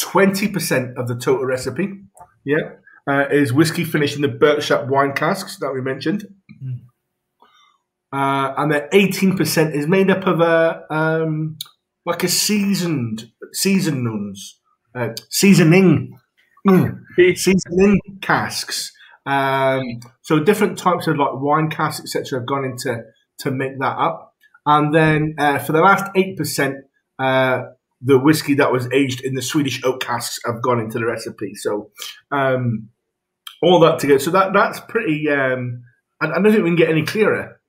20% of the total recipe, yeah, uh, is whiskey finished in the Bergschap wine casks that we mentioned. Mm uh, and then eighteen percent is made up of a um, like a seasoned seasonings, uh, seasoning, mm, <laughs> seasoning casks. Um, so different types of like wine casks, etc., have gone into to make that up. And then uh, for the last 8%, uh, the whiskey that was aged in the Swedish oak casks have gone into the recipe. So um, all that together. So that that's pretty. Um, I, I, don't think we can get any clearer,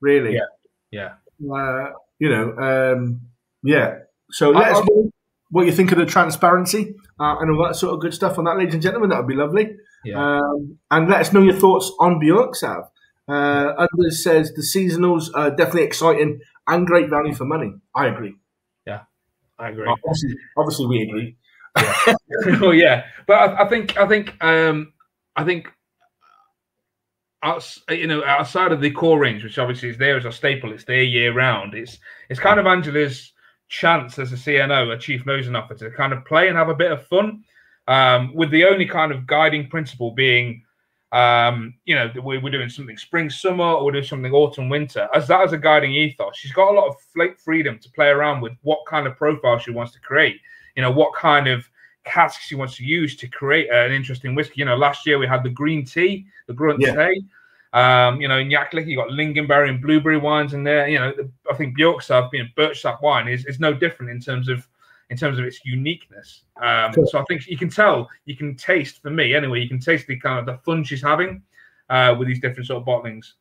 really.
Yeah.
Yeah. Uh, you know. Um, yeah. So let us know what you think of the transparency uh, and all that sort of good stuff on that, ladies and gentlemen. That would be lovely.
Yeah.
Um, and let us know your thoughts on Björksav. Uh, Others says the seasonals are definitely exciting and great value for money. I agree.
Yeah, I agree.
Obviously, obviously we agree.
Yeah. <laughs> well, yeah, but I, I, think I think um, I think outside, you know outside of the core range, which obviously is there as a staple, it's there year round. It's it's kind of Angela's chance as a CNO, a chief nosing officer, to kind of play and have a bit of fun. Um, with the only kind of guiding principle being, um, you know, we're, we're doing something spring, summer, or we're doing something autumn, winter. As that as a guiding ethos, she's got a lot of freedom to play around with what kind of profile she wants to create. You know, what kind of casks she wants to use to create an interesting whiskey. You know, last year we had the green tea, the grunt yeah. tea. Um, you know, in Jaktlycka, you got lingonberry and blueberry wines in there. You know, I think Björksav being birch sap wine is, is no different in terms of in terms of its uniqueness. Um, So I think you can tell, you can taste for me anyway. You can taste the kind of the fun she's having uh, with these different sort of bottlings.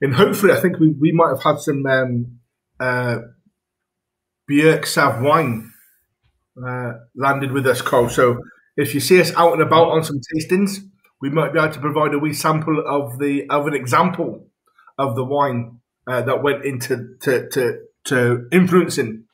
And hopefully, I think we, we might have had some um, uh, Björksav wine uh, landed with us, Cole. So if you see us out and about on some tastings, we might be able to provide a wee sample of the of an example of the wine uh, that went into to, to, to influencing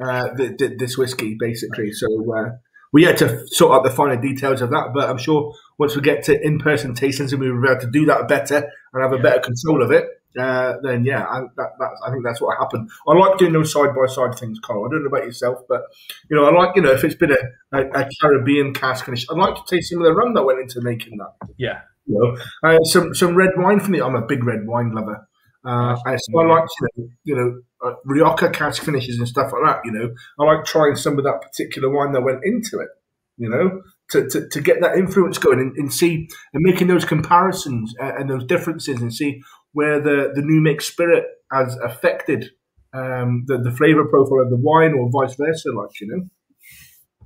uh, the, the, this whiskey, basically. So uh, we had to sort out the finer details of that, but I'm sure once we get to in-person tastings we'll be able to do that better and have a better control of it, uh, then yeah, I, that, I think that's what happened. I like doing those side by side things, Carl. I don't know about yourself, but you know, I like you know if it's been a, a, a Caribbean cask finish, I'd like to taste some of the rum that went into making that.
Yeah,
you know, uh, some some red wine from the. I'm a big red wine lover. Uh, so I like you know, you know uh, Rioja cask finishes and stuff like that. You know, I like trying some of that particular wine that went into it. You know, to, to, to get that influence going and, and see and making those comparisons and, and those differences and see where the, the new mixed spirit has affected um, the, the flavor profile of the wine or vice versa, like, you know?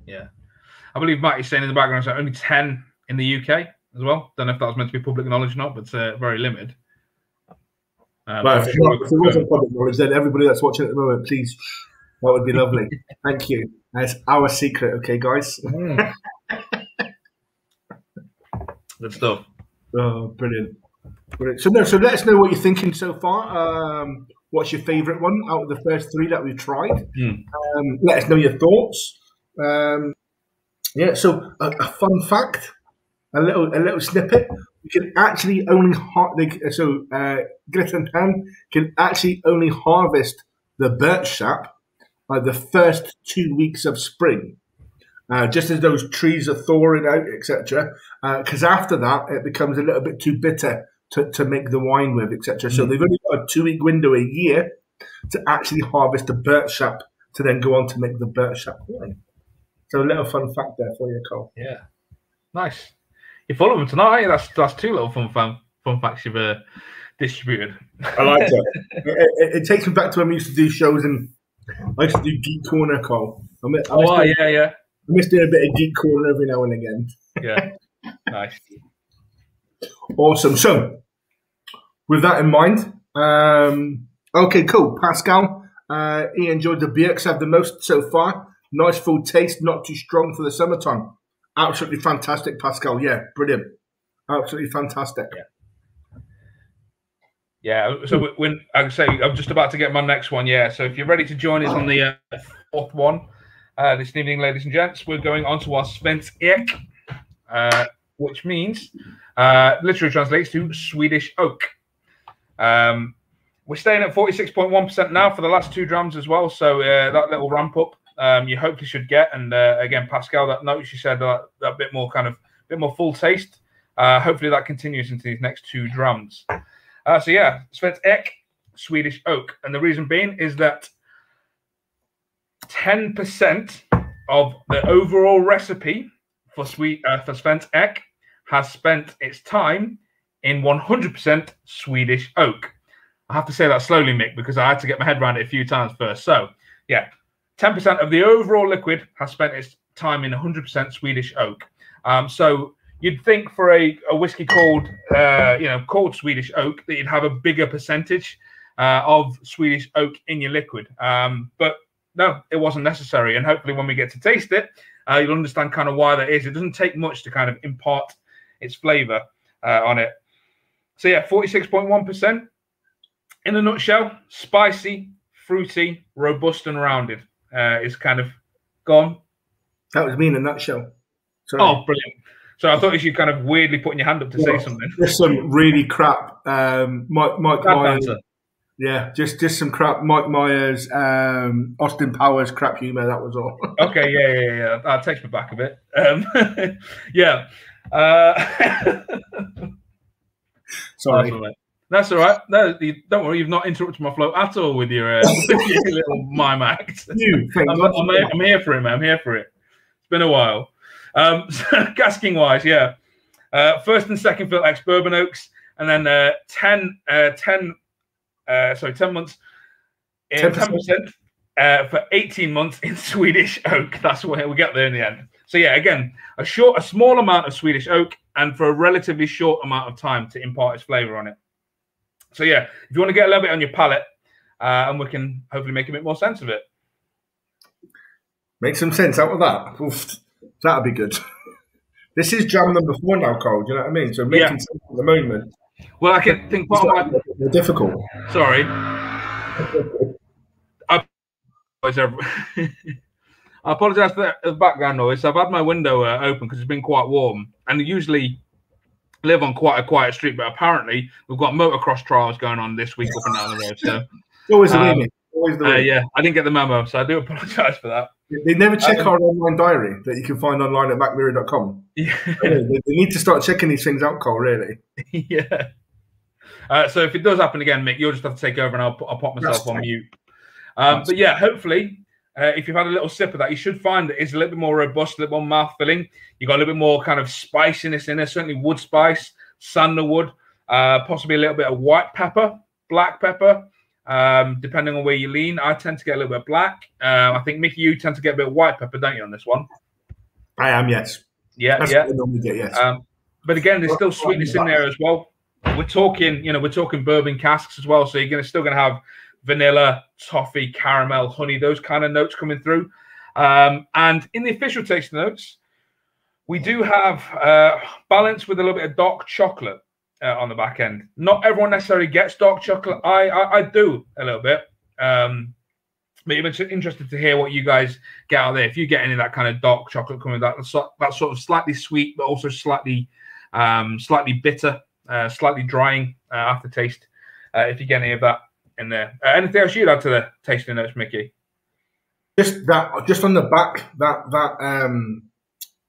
Yeah. I believe Matt is saying in the background, so only 10 in the UK as well. Don't know if that was meant to be public knowledge or not, but uh, very limited.
Um, well, if, sure if it wasn't public knowledge, then everybody that's watching at the moment, please, that would be lovely. <laughs> Thank you. That's our secret, okay, guys? Mm. <laughs>
Good stuff.
Oh, brilliant. Brilliant. So, no, so let us know what you're thinking so far. Um, what's your favourite one out of the first three that we've tried?
Mm.
Um, let us know your thoughts. Um, yeah, so a, a, fun fact, a little a little snippet. You can actually only har- so uh, Grythyttan can actually only harvest the birch sap by the first two weeks of spring. Uh, just as those trees are thawing out, etc. Because uh, after that, it becomes a little bit too bitter to, to make the wine with, etc. So mm. they've only got a two week window a year to actually harvest the birch sap to then go on to make the birch sap wine. So a little fun fact there for you, Cole.
Yeah, nice. You're full of them tonight. That's that's two little fun fun, fun facts you've uh, distributed.
I like <laughs> it. it, it. it. takes me back to when we used to do shows and I used to do Geek Corner, Cole. I miss, I
oh, doing, yeah, yeah.
I miss doing a bit of Geek Corner every now and again.
Yeah, <laughs> nice.
Awesome. So, with that in mind, um, okay, cool. Pascal, uh, he enjoyed the Björksav the most so far. Nice full taste, not too strong for the summertime. Absolutely fantastic, Pascal. Yeah, brilliant. Absolutely fantastic.
Yeah. Yeah, so when I say I'm just about to get my next one, yeah. So if you're ready to join us on the uh, fourth one uh, this evening, ladies and gents, we're going on to our Svensk uh, which means uh, literally translates to Swedish oak. Um, we're staying at 46.1% now for the last two drums as well. So uh, that little ramp up um, you hopefully should get. And uh, again, Pascal, that note you said that, that bit more kind of bit more full taste. Uh, hopefully that continues into these next two drums. Uh, so yeah, Svensk Ek, Swedish oak. And the reason being is that 10% of the overall recipe for sweet uh, for Svensk Ek has spent its time in 100% Swedish oak. I have to say that slowly, Mick, because I had to get my head around it a few times first. So, yeah, 10% of the overall liquid has spent its time in 100% Swedish oak. Um, so you'd think for a, a whiskey called, uh, you know, called Swedish oak that you'd have a bigger percentage uh, of Swedish oak in your liquid. Um, but no, it wasn't necessary. And hopefully, when we get to taste it, uh, you'll understand kind of why that is. It doesn't take much to kind of impart its flavor uh, on it. So yeah, 46.1%. In a nutshell, spicy, fruity, robust, and rounded uh, is kind of gone.
That was me in a nutshell.
Sorry. Oh, brilliant. So I thought you should kind of weirdly putting your hand up to say something.
There's some really crap um, Mike, Mike Myers. Answer. Yeah, just just some crap. Mike Myers, um, Austin Powers, crap humor. That was all. <laughs>
okay, yeah, yeah, yeah. That takes me back a bit. Um, <laughs> yeah. Uh, <laughs>
Sorry.
That's all right. No, you, don't worry. You've not interrupted my flow at all with your, uh, <laughs> with your little mime act.
You,
I'm, I'm, here, I'm, here, for it, man. I'm here for it. It's been a while. Um, <laughs> so, casking wise, yeah. Uh, first and second fill ex bourbon oaks, and then uh, 10, uh, 10 uh, sorry, 10 months, 10%, 10% uh, for 18 months in Swedish oak. That's where we get there in the end. So yeah, again, a short, a small amount of Swedish oak, and for a relatively short amount of time to impart its flavor on it. So yeah, if you want to get a little bit on your palate, uh, and we can hopefully make a bit more sense of it.
Make some sense out of that. Oof, that'd be good. <laughs> This is jam number four now, Carl. Do you know what I mean? So making yeah. sense at the moment.
Well, I can think part of
my difficult.
Sorry. <laughs> I <laughs> I apologise for the background noise. I've had my window uh, open because it's been quite warm, and usually live on quite a quiet street, but apparently we've got motocross trials going on this week up and down the road. So <laughs>
always the um, Always the
uh, yeah, I didn't get the memo, so I do apologise for that.
They never check um, our online diary that you can find online at mackmyra.com. Yeah. <laughs> they, they need to start checking these things out, Cole, really. <laughs>
yeah. Uh, so if it does happen again, Mick, you'll just have to take over and I'll, I'll pop myself That's on mute. Um, but yeah, hopefully, uh, if you've had a little sip of that, you should find that it's a little bit more robust, a little more mouth filling. You've got a little bit more kind of spiciness in there, certainly wood spice, sandalwood, uh, possibly a little bit of white pepper, black pepper, um, depending on where you lean. I tend to get a little bit black. Uh, I think Mickey, you tend to get a bit of white pepper, don't you, on this one?
I am, yes.
Yeah, That's yeah. Get, yes. Um, but again, there's still sweetness in there as well. We're talking, you know, we're talking bourbon casks as well, so you're gonna still gonna have vanilla, toffee, caramel, honey, those kind of notes coming through. Um, and in the official taste notes, we do have uh, balance with a little bit of dark chocolate uh, on the back end. Not everyone necessarily gets dark chocolate. I I, I do a little bit. Um, but I'm interested to hear what you guys get out there. If you get any of that kind of dark chocolate coming, that that sort of slightly sweet, but also slightly um, slightly bitter, uh, slightly drying uh, aftertaste. Uh, if you get any of that, in there. Uh, anything else you'd add to the tasting notes, Mickey?
Just that, just on the back, that that um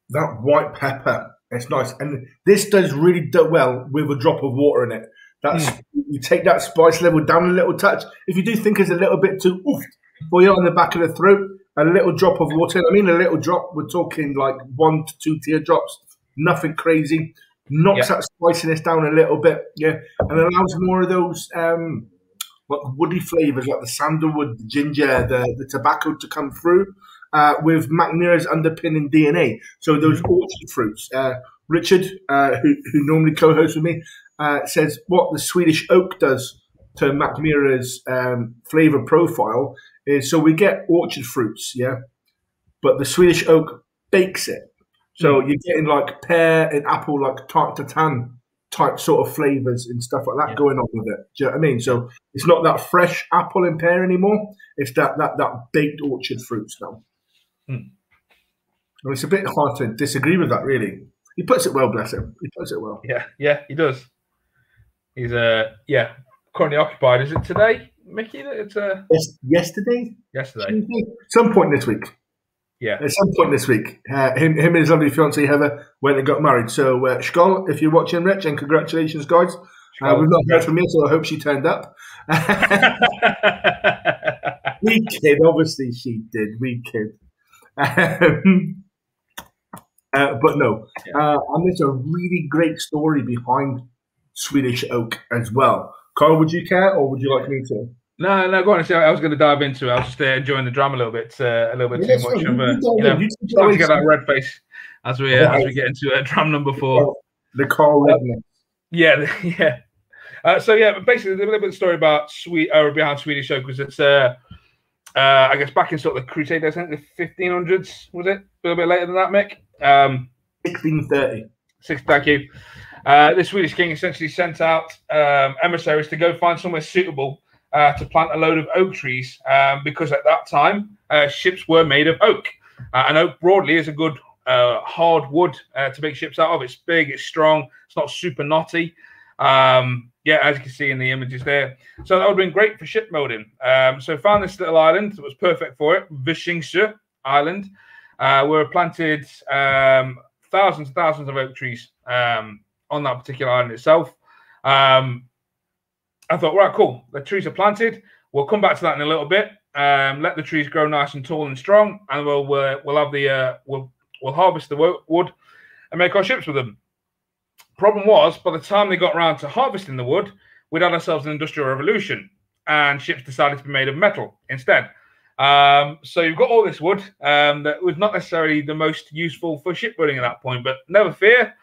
that white pepper. It's nice, and this does really do well with a drop of water in it. That's mm. you take that spice level down a little touch. If you do think it's a little bit too oof for you on the back of the throat, a little drop of water. I mean, a little drop. We're talking like one to two teardrops. Nothing crazy. Knocks yeah. that spiciness down a little bit, yeah, and allows more of those um, like woody flavors like the sandalwood, the ginger, the, the tobacco to come through uh, with Mackmyra's underpinning DNA. So those mm-hmm. orchard fruits. Uh, Richard, uh, who, who normally co-hosts with me, uh, says what the Swedish oak does to Mackmyra's um, flavor profile is so we get orchard fruits, yeah, but the Swedish oak bakes it. So mm. you're getting like pear and apple, like tart tatin type sort of flavors and stuff like that yeah. going on with it. Do you know what I mean? So it's not that fresh apple and pear anymore. It's that that that baked orchard fruits now. Mm. And it's a bit hard to disagree with that, really. He puts it well, bless him. He puts it well.
Yeah, yeah, he does. He's uh yeah, currently occupied. Is it today, Mickey? It's uh
yes, yesterday.
Yesterday.
Some point this week.
Yeah.
At some point this week, uh, him, him and his lovely fiancee Heather went and got married. So, uh, if you're watching, Rich, and congratulations, guys. Uh, we've not heard from you, so I hope she turned up. <laughs> we kid, obviously she did. We kid. Um, uh, but no, uh, and there's a really great story behind Swedish oak as well. Carl, would you care, or would you like me to?
No, no, go on. See, I was going to dive into it. I was just uh, enjoying the drama a little bit, uh, a little bit
Yeah,
too much of, uh,
You
know,
you
to get that red face as we uh, as we get into uh, dram number four.
The Carl Redman.
Yeah, <laughs> yeah. Uh, so yeah, but basically, a little bit of story about Sweet or behind Swedish show because it's uh, uh, I guess back in sort of the Crusaders, I think the 1500s was it? A little bit later than that, Mick. Um,
1630.
Six, thank you. Uh, the Swedish king essentially sent out um, emissaries to go find somewhere suitable uh, to plant a load of oak trees um, because at that time uh, ships were made of oak. Uh, and oak broadly is a good uh, hard wood uh, to make ships out of. It's big, it's strong, it's not super knotty. Um, yeah, as you can see in the images there. So that would have been great for ship molding. Um, so found this little island that was perfect for it, Visingsö Island, uh, where planted um, thousands and thousands of oak trees um, on that particular island itself. Um, I thought, right, cool. The trees are planted. We'll come back to that in a little bit. Um, let the trees grow nice and tall and strong, and we'll we'll, we'll have the uh, we'll we'll harvest the wood and make our ships with them. Problem was, by the time they got around to harvesting the wood, we'd had ourselves an industrial revolution, and ships decided to be made of metal instead. Um, so you've got all this wood um, that was not necessarily the most useful for shipbuilding at that point, but never fear.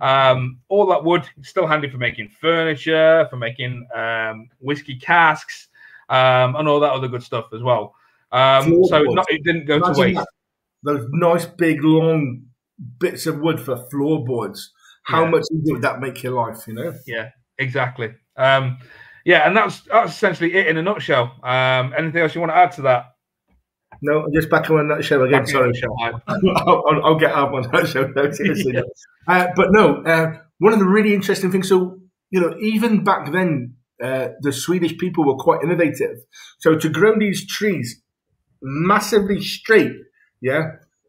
Um, all that wood is still handy for making furniture, for making um, whiskey casks, um, and all that other good stuff as well. Um, so not, it didn't go to
Imagine
waste.
that. Those nice big long bits of wood for floorboards. How
Yeah.
much easier would that make your life? You know.
Yeah, exactly. Um, yeah, and that's that's essentially it in a nutshell. Um, anything else you want to add to that?
No, I'm just back on that show again.
Back
Sorry. <laughs> I'll, I'll, I'll get up on that show. <laughs> No, seriously. <laughs>
Yeah.
uh, but no, uh, one of the really interesting things. So you know, even back then, uh, the Swedish people were quite innovative. So to grow these trees massively straight, yeah,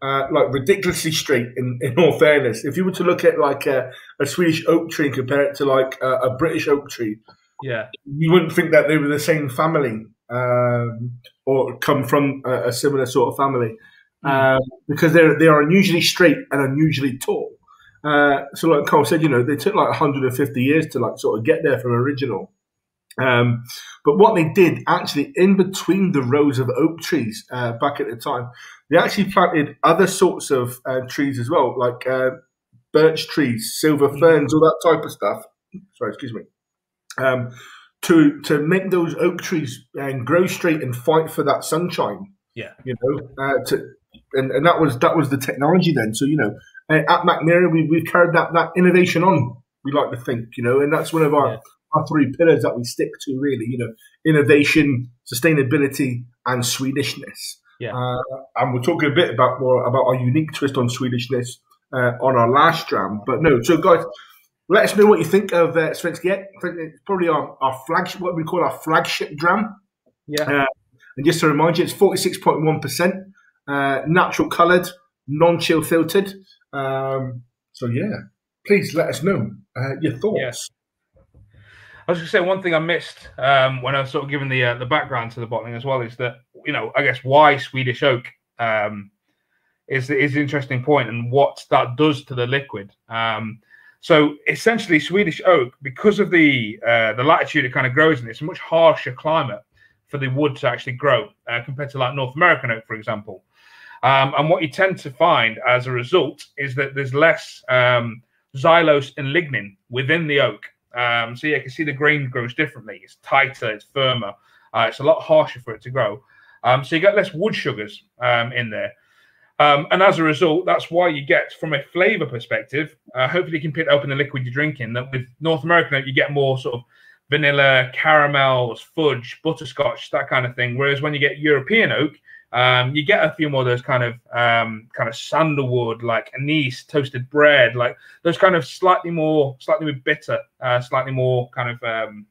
uh, like ridiculously straight. In, in all fairness, if you were to look at like a, a Swedish oak tree and compare it to like a, a British oak tree,
Yeah,
you wouldn't think that they were the same family um, or come from a, a similar sort of family um, because they're they are unusually straight and unusually tall. Uh, so, like Carl said, you know, they took like 150 years to like sort of get there from original. Um, but what they did actually in between the rows of oak trees uh, back at the time, they actually planted other sorts of uh, trees as well, like uh, birch trees, silver ferns, all that type of stuff. Sorry, excuse me. Um, to to make those oak trees and grow straight and fight for that sunshine.
Yeah.
you know, uh, to and, and that was that was the technology then. So you know, uh, at Mackmyra we we've carried that that innovation on. We like to think, you know, and that's one of our
Yeah.
our three pillars that we stick to. Really, you know, innovation, sustainability, and Swedishness.
Yeah.
Uh, and we're talking a bit about more about our unique twist on Swedishness uh, on our last dram. But no, so guys, let us know what you think of uh. I think it's probably our, our flagship, what we call our flagship dram.
yeah,
And just to remind you, it's 46.1%, uh, natural coloured, non chill filtered. Um, so, yeah, please let us know uh, your thoughts.
I was going to say one thing I missed um, when I was sort of giving the uh, the background to the bottling as well is that you know I guess why Swedish oak um, is is an interesting point and what that does to the liquid. Um, so essentially, Swedish oak because of the uh, the latitude it kind of grows in, it's a much harsher climate for the wood to actually grow uh, compared to like North American oak, for example. Um, and what you tend to find as a result is that there's less um, xylose and lignin within the oak. Um, so yeah, you can see the grain grows differently. It's tighter, it's firmer. Uh, it's a lot harsher for it to grow. Um, so you get less wood sugars um, in there. Um, and as a result, that's why you get, from a flavor perspective, uh, hopefully you can pick up in the liquid you're drinking. That with North American oak, you get more sort of vanilla, caramels, fudge, butterscotch, that kind of thing. Whereas when you get European oak, um, you get a few more of those kind of um, kind of sandalwood, like anise, toasted bread, like those kind of slightly more, slightly more bitter, uh, slightly more kind of um,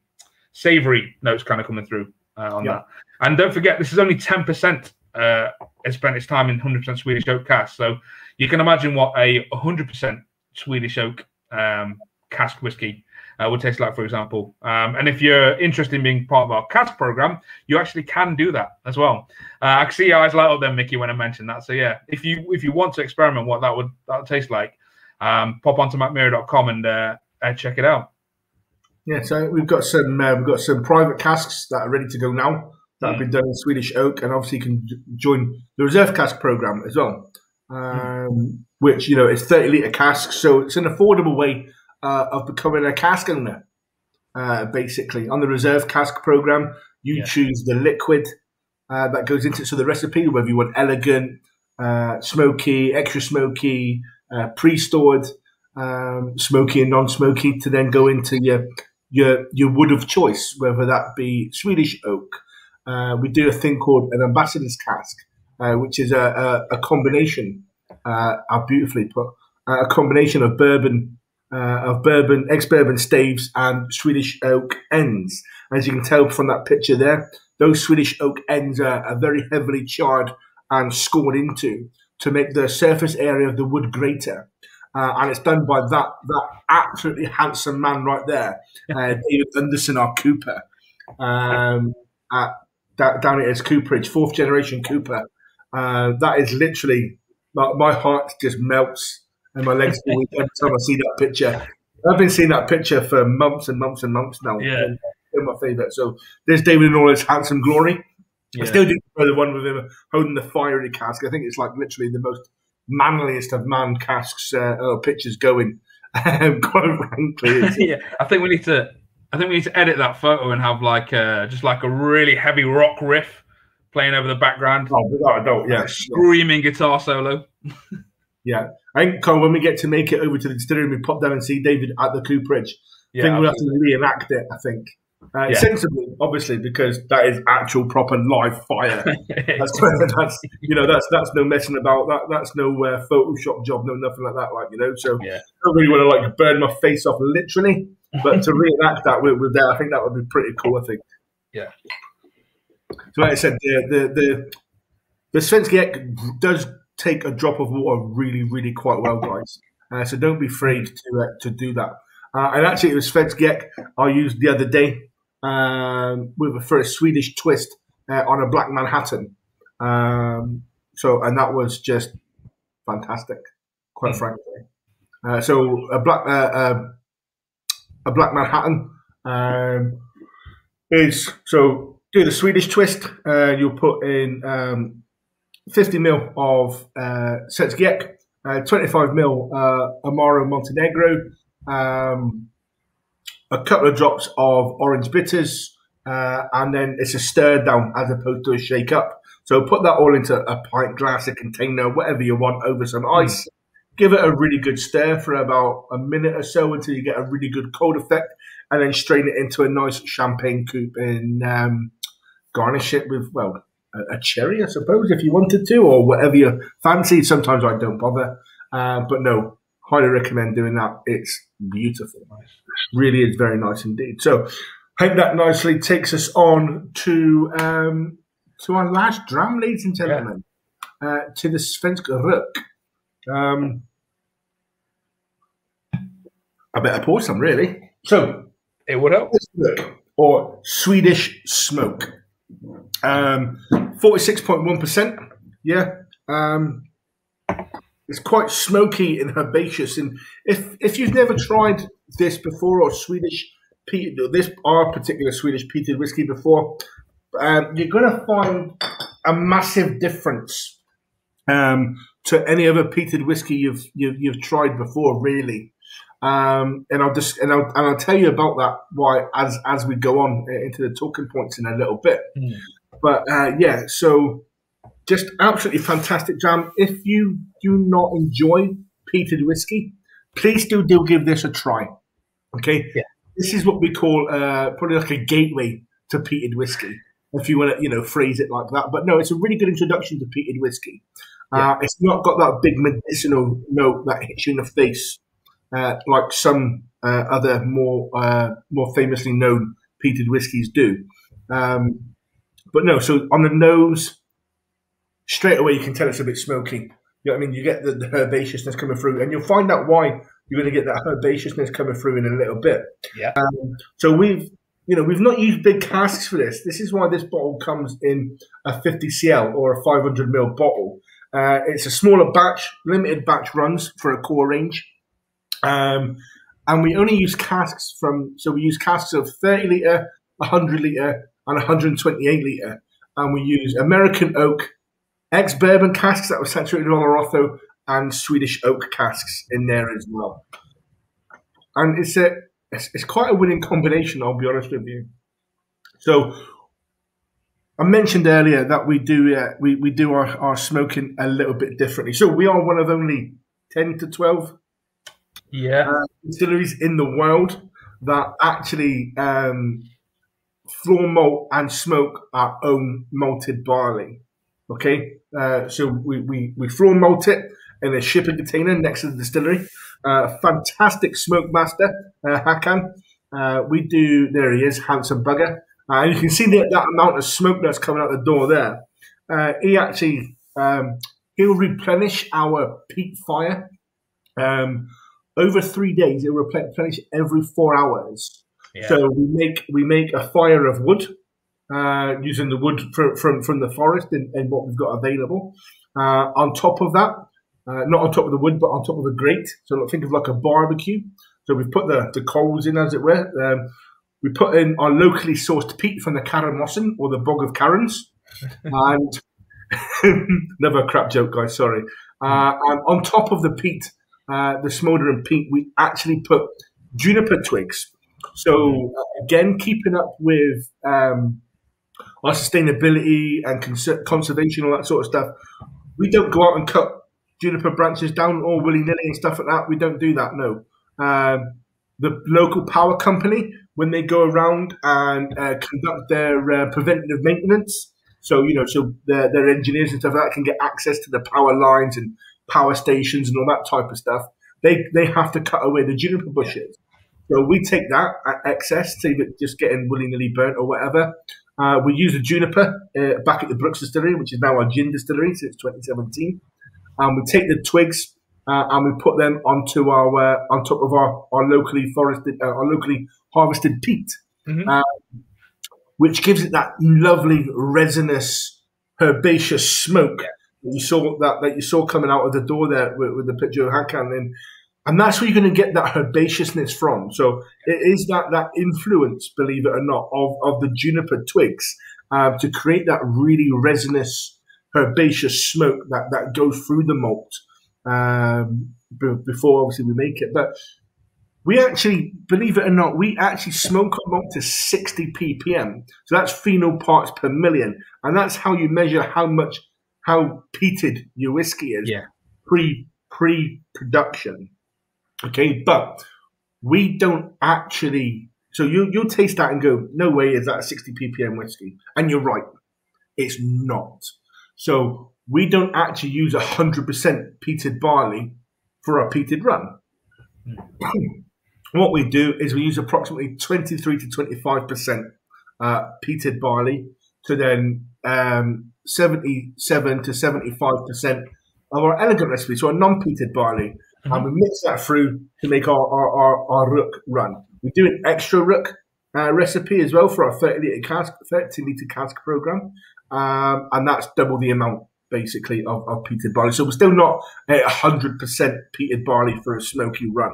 savory notes kind of coming through uh, on
Yeah.
that. And don't forget, this is only ten percent. Uh, spent its time in 100% Swedish oak cask, so you can imagine what a 100% Swedish oak um, cask whiskey uh, would taste like, for example. Um, and if you're interested in being part of our cask program, you actually can do that as well. Uh, I can see your eyes light up there, Mickey, when I mentioned that. So yeah, if you if you want to experiment what that would that would taste like, um, pop onto mackmyra.com and uh, uh, check it out.
Yeah, so we've got some uh, we've got some private casks that are ready to go now that have been done in Swedish oak, and obviously you can join the reserve cask program as well, um, which you know is thirty liter casks, so it's an affordable way uh, of becoming a cask owner. Uh, basically, on the reserve cask program, you
Yeah.
choose the liquid uh, that goes into it. So the recipe, whether you want elegant, uh, smoky, extra smoky, uh, pre-stored, um, smoky and non-smoky, to then go into your your your wood of choice, whether that be Swedish oak. Uh, we do a thing called an ambassador's cask, uh, which is a, a, a combination, uh, beautifully put, uh, a combination of bourbon, uh, of bourbon, ex-bourbon staves and Swedish oak ends. As you can tell from that picture there, those Swedish oak ends are, are very heavily charred and scored into to make the surface area of the wood greater. Uh, and it's done by that that absolutely handsome man right there, <laughs> uh, David Anderson, our Cooper, um, at, da- down at his Cooperage, fourth generation Cooper. Uh, that is literally my, my heart just melts and my legs <laughs> every time I see that picture. I've been seeing that picture for months and months and months now.
Yeah.
They're my favourite. So there's David in all his handsome glory. I still do prefer the one with him holding the fiery cask. I think it's like literally the most manliest of man casks uh, or pictures going. <laughs> Quite frankly, <laughs>
yeah, I think we need to. I think we need to edit that photo and have like uh, just like a really heavy rock riff playing over the background,
oh, without a doubt, yeah,
screaming guitar solo. <laughs>
yeah. I think Carl, when we get to make it over to the distillery, we pop down and see David at the Cooperage. I
Yeah,
think we'll have to reenact it. I think. Uh,
Yeah.
Sensibly, obviously, because that is actual proper live fire. <laughs> That's, <laughs> that's you know that's that's no messing about. That that's no uh, Photoshop job, no nothing like that. Like you know, so
Yeah.
I don't really want to like burn my face off literally, but to reenact that with, with that, I think that would be pretty cool. I think.
Yeah.
So, like I said, the the the, the Svenska Ek does take a drop of water really, really quite well, guys. Uh, so don't be afraid to uh, to do that. Uh, and actually, it was Svenska Ek I used the other day um, with for a Swedish twist uh, on a Black Manhattan. Um, so, and that was just fantastic, quite
Mm.
frankly. Uh, so, a black uh, uh, a Black Manhattan um, is so do the Swedish twist. Uh, you'll put in um, 50 mil of uh, Svensk Ek, uh, 25 mil uh, Amaro Montenegro, um, a couple of drops of orange bitters, uh, and then it's a stir down as opposed to a shake up. So put that all into a pint glass, a container, whatever you want, over some ice. Give it a really good stir for about a minute or so until you get a really good cold effect, and then strain it into a nice champagne coupe and um, garnish it with well a, a cherry, I suppose, if you wanted to, or whatever you fancy. Sometimes I don't bother, uh, but no, highly recommend doing that. It's beautiful, really is very nice indeed. So, I think that nicely takes us on to um, to our last dram, ladies and gentlemen, uh, to the Svenska Rök. Um, I better pour some, really. So,
It would help.
Or Swedish smoke. Um, 46.1%. Yeah. Um, it's quite smoky and herbaceous. And if if you've never tried this before, or Swedish this our particular Swedish peated whiskey before, um, you're going to find a massive difference um, to any other peated whiskey you've you've, you've tried before, really. Um, and I'll just and I'll, and I'll tell you about that why as as we go on into the talking points in a little bit.
Mm.
But uh, yeah, so just absolutely fantastic jam. If you do not enjoy peated whiskey, please do do give this a try. Okay,
Yeah.
this is what we call uh, probably like a gateway to peated whiskey, if you want to you know phrase it like that. But no, it's a really good introduction to peated whiskey. Uh, it's not got that big medicinal note that hits you in the face uh, like some uh, other more uh, more famously known peated whiskies do. Um, but no, so on the nose, straight away you can tell it's a bit smoky. You know what I mean? You get the, the herbaceousness coming through, and you'll find out why you're going to get that herbaceousness coming through in a little bit.
Yeah.
Um, so we've you know we've not used big casks for this. This is why this bottle comes in a 50 cl or a 500 ml bottle. Uh, it's a smaller batch, limited batch runs for a core range. Um, and we only use casks from. So we use casks of 30 liter, 100 liter, and 128 liter, and we use American oak, ex bourbon casks that were saturated with Oloroso, and Swedish oak casks in there as well. And it's a it's, it's quite a winning combination. I'll be honest with you. So I mentioned earlier that we do uh, we, we do our, our smoking a little bit differently. So we are one of only ten to twelve
yeah
uh, distilleries in the world that actually um, floor malt and smoke our own malted barley. Okay, uh, so we, we, we floor malt it in a shipping container next to the distillery. Uh, fantastic smoke master, uh, Hakan. Uh, we do, there he is, handsome bugger. Uh, and you can see that, that amount of smoke that's coming out the door there. Uh, he actually, um, he'll replenish our peat fire. Um, over three days, he'll replenish every four hours.
yeah
So we make we make a fire of wood uh, using the wood from from, from the forest and, and what we've got available. Uh, on top of that, uh, not on top of the wood, but on top of the grate. So think of like a barbecue. So we've put the, the coals in, as it were. Um, we put in our locally sourced peat from the Carramossin or the Bog of Carrons. <laughs> and <laughs> never a crap joke, guys, sorry. Uh, and on top of the peat, uh, the smouldering peat, we actually put juniper twigs. So uh, again, keeping up with um, our sustainability and cons- conservation, all that sort of stuff. We don't go out and cut juniper branches down all willy nilly and stuff like that. We don't do that. No. Um, the local power company, when they go around and uh, conduct their uh, preventative maintenance, so you know, so their, their engineers and stuff like that can get access to the power lines and power stations and all that type of stuff. They they have to cut away the juniper bushes. So we take that at excess, save it just getting willy nilly burnt or whatever. Uh, we use the juniper uh, back at the Bruks Distillery, which is now our gin distillery since 2017. And we take the twigs uh, and we put them onto our uh, on top of our, our locally forested, uh, our locally harvested peat,
Mhm.
uh, which gives it that lovely resinous, herbaceous smoke that you saw that, that you saw coming out of the door there with, with the picture of Hakan in. And that's where you're going to get that herbaceousness from. So it is that that influence, believe it or not, of, of the juniper twigs uh, to create that really resinous, herbaceous smoke that, that goes through the malt um, before obviously we make it. But we actually, believe it or not, we actually smoke our malt to 60 ppm. So that's phenol parts per million, and that's how you measure how much how peated your whiskey is
Yeah.
pre pre production. Okay, but we don't actually. So you you'll taste that and go, no way is that a 60 ppm whiskey, and you're right, it's not. So we don't actually use 100% peated barley for our peated run. what we do is we use approximately 23 to 25% uh, peated barley to then um, 77 to 75% of our elegant recipe, so our non-peated barley, and we mix that through to make our, our, our, our Rök run. We do an extra Rök uh, recipe as well for our 30 litre cask, 30 litre cask program, um, and that's double the amount basically of, of peated barley. So we're still not at 100% peated barley for a smoky run.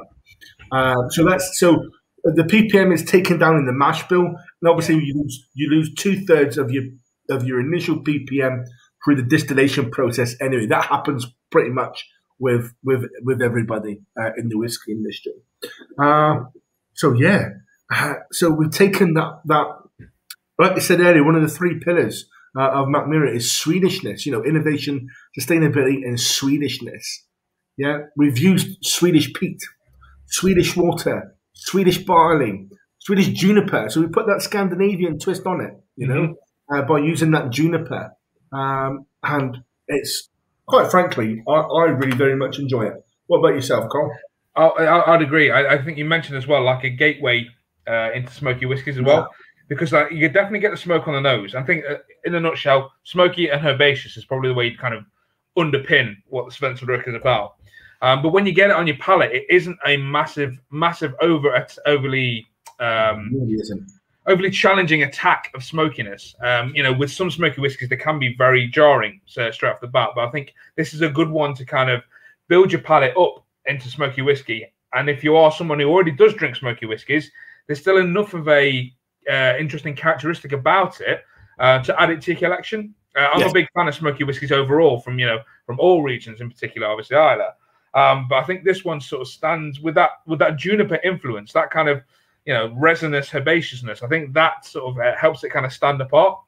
Um, so that's so the ppm is taken down in the mash bill, and obviously you lose you lose two thirds of your of your initial ppm through the distillation process. Anyway, that happens pretty much with with with everybody uh, in the whiskey industry. Uh, so yeah, uh, so we've taken that that like I said earlier, one of the three pillars uh, of Mackmyra is Swedishness. You know, innovation, sustainability, and Swedishness. Yeah, we've used Swedish peat, Swedish water, Swedish barley, Swedish juniper. So we put that Scandinavian twist on it. You know, uh, by using that juniper, um, and it's quite frankly, I, I really very much enjoy it. What about yourself, Carl?
I, I, I'd agree. I, I think you mentioned as well, like a gateway uh, into smoky whiskies as well, because like you could definitely get the smoke on the nose. I think, uh, in a nutshell, smoky and herbaceous is probably the way you kind of underpin what the Svensk Rök is about. Um, but when you get it on your palate, it isn't a massive, massive over overly um,
really isn't.
overly challenging attack of smokiness. Um, you know, with some smoky whiskies, they can be very jarring so straight off the bat. But I think this is a good one to kind of build your palate up into smoky whiskey and if you are someone who already does drink smoky whiskies, there's still enough of a uh, interesting characteristic about it uh, to add it to your collection. Uh, I'm yes. a big fan of smoky whiskies overall, from you know from all regions, in particular, obviously Islay. Um, but I think this one sort of stands with that with that juniper influence, that kind of you know resinous herbaceousness. I think that sort of uh, helps it kind of stand apart.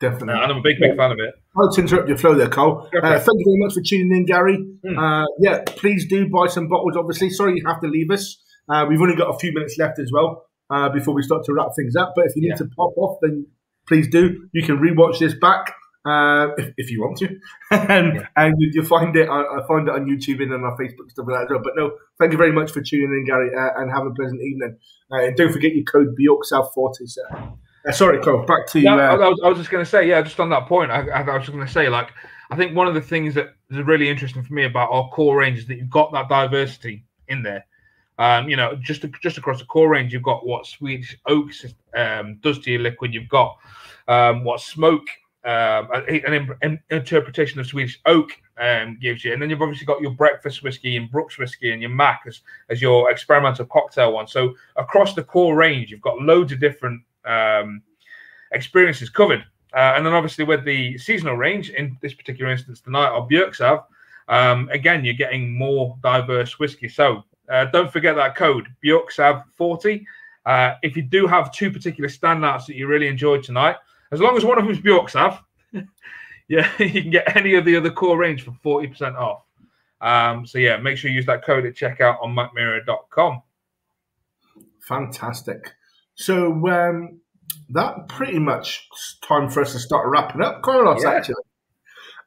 Definitely,
uh, and I'm a big big fan of it.
I'll interrupt your flow there, Carl. Okay. Uh, thank you very much for tuning in, Gary. Mm. yeah, please do buy some bottles. Obviously, sorry you have to leave us. Uh, we've only got a few minutes left as well before we start to wrap things up. But if you need yeah. to pop off, then please do. You can rewatch this back uh, if, if, you want to, <laughs> and, yeah. and you, will find it. I, find it on YouTube and on our Facebook stuff like that as well. But no, thank you very much for tuning in, Gary, uh, and have a pleasant evening. Uh, and don't forget your code Björksav. Uh, sorry, Carl. Back to you.
Uh, I, was, I, was, just going to say, yeah, just on that point, I, I was just going to say, like, I think one of the things that is really interesting for me about our core range is that you've got that diversity in there. Um, you know, just just across the core range, you've got what Swedish oak um, does to your liquid. You've got um, what smoke um, an, an, interpretation of Swedish oak um, gives you. And then you've obviously got your breakfast whiskey and Bruks whiskey and your Mac as, as your experimental cocktail one. So across the core range, you've got loads of different um, experiences covered. Uh, and then obviously with the seasonal range, in this particular instance tonight, or Björksav, um, again, you're getting more diverse whiskey. So uh, don't forget that code, Björksav40. Uh, if you do have two particular standouts that you really enjoyed tonight, as long as one of them's Björksav, <laughs> yeah, <laughs> you can get any of the other core range for 40% off. Um, so yeah, make sure you use that code at checkout on mackmyra.com.
Fantastic. So um, that pretty much time for us to start wrapping up. Carlos, yeah. actually.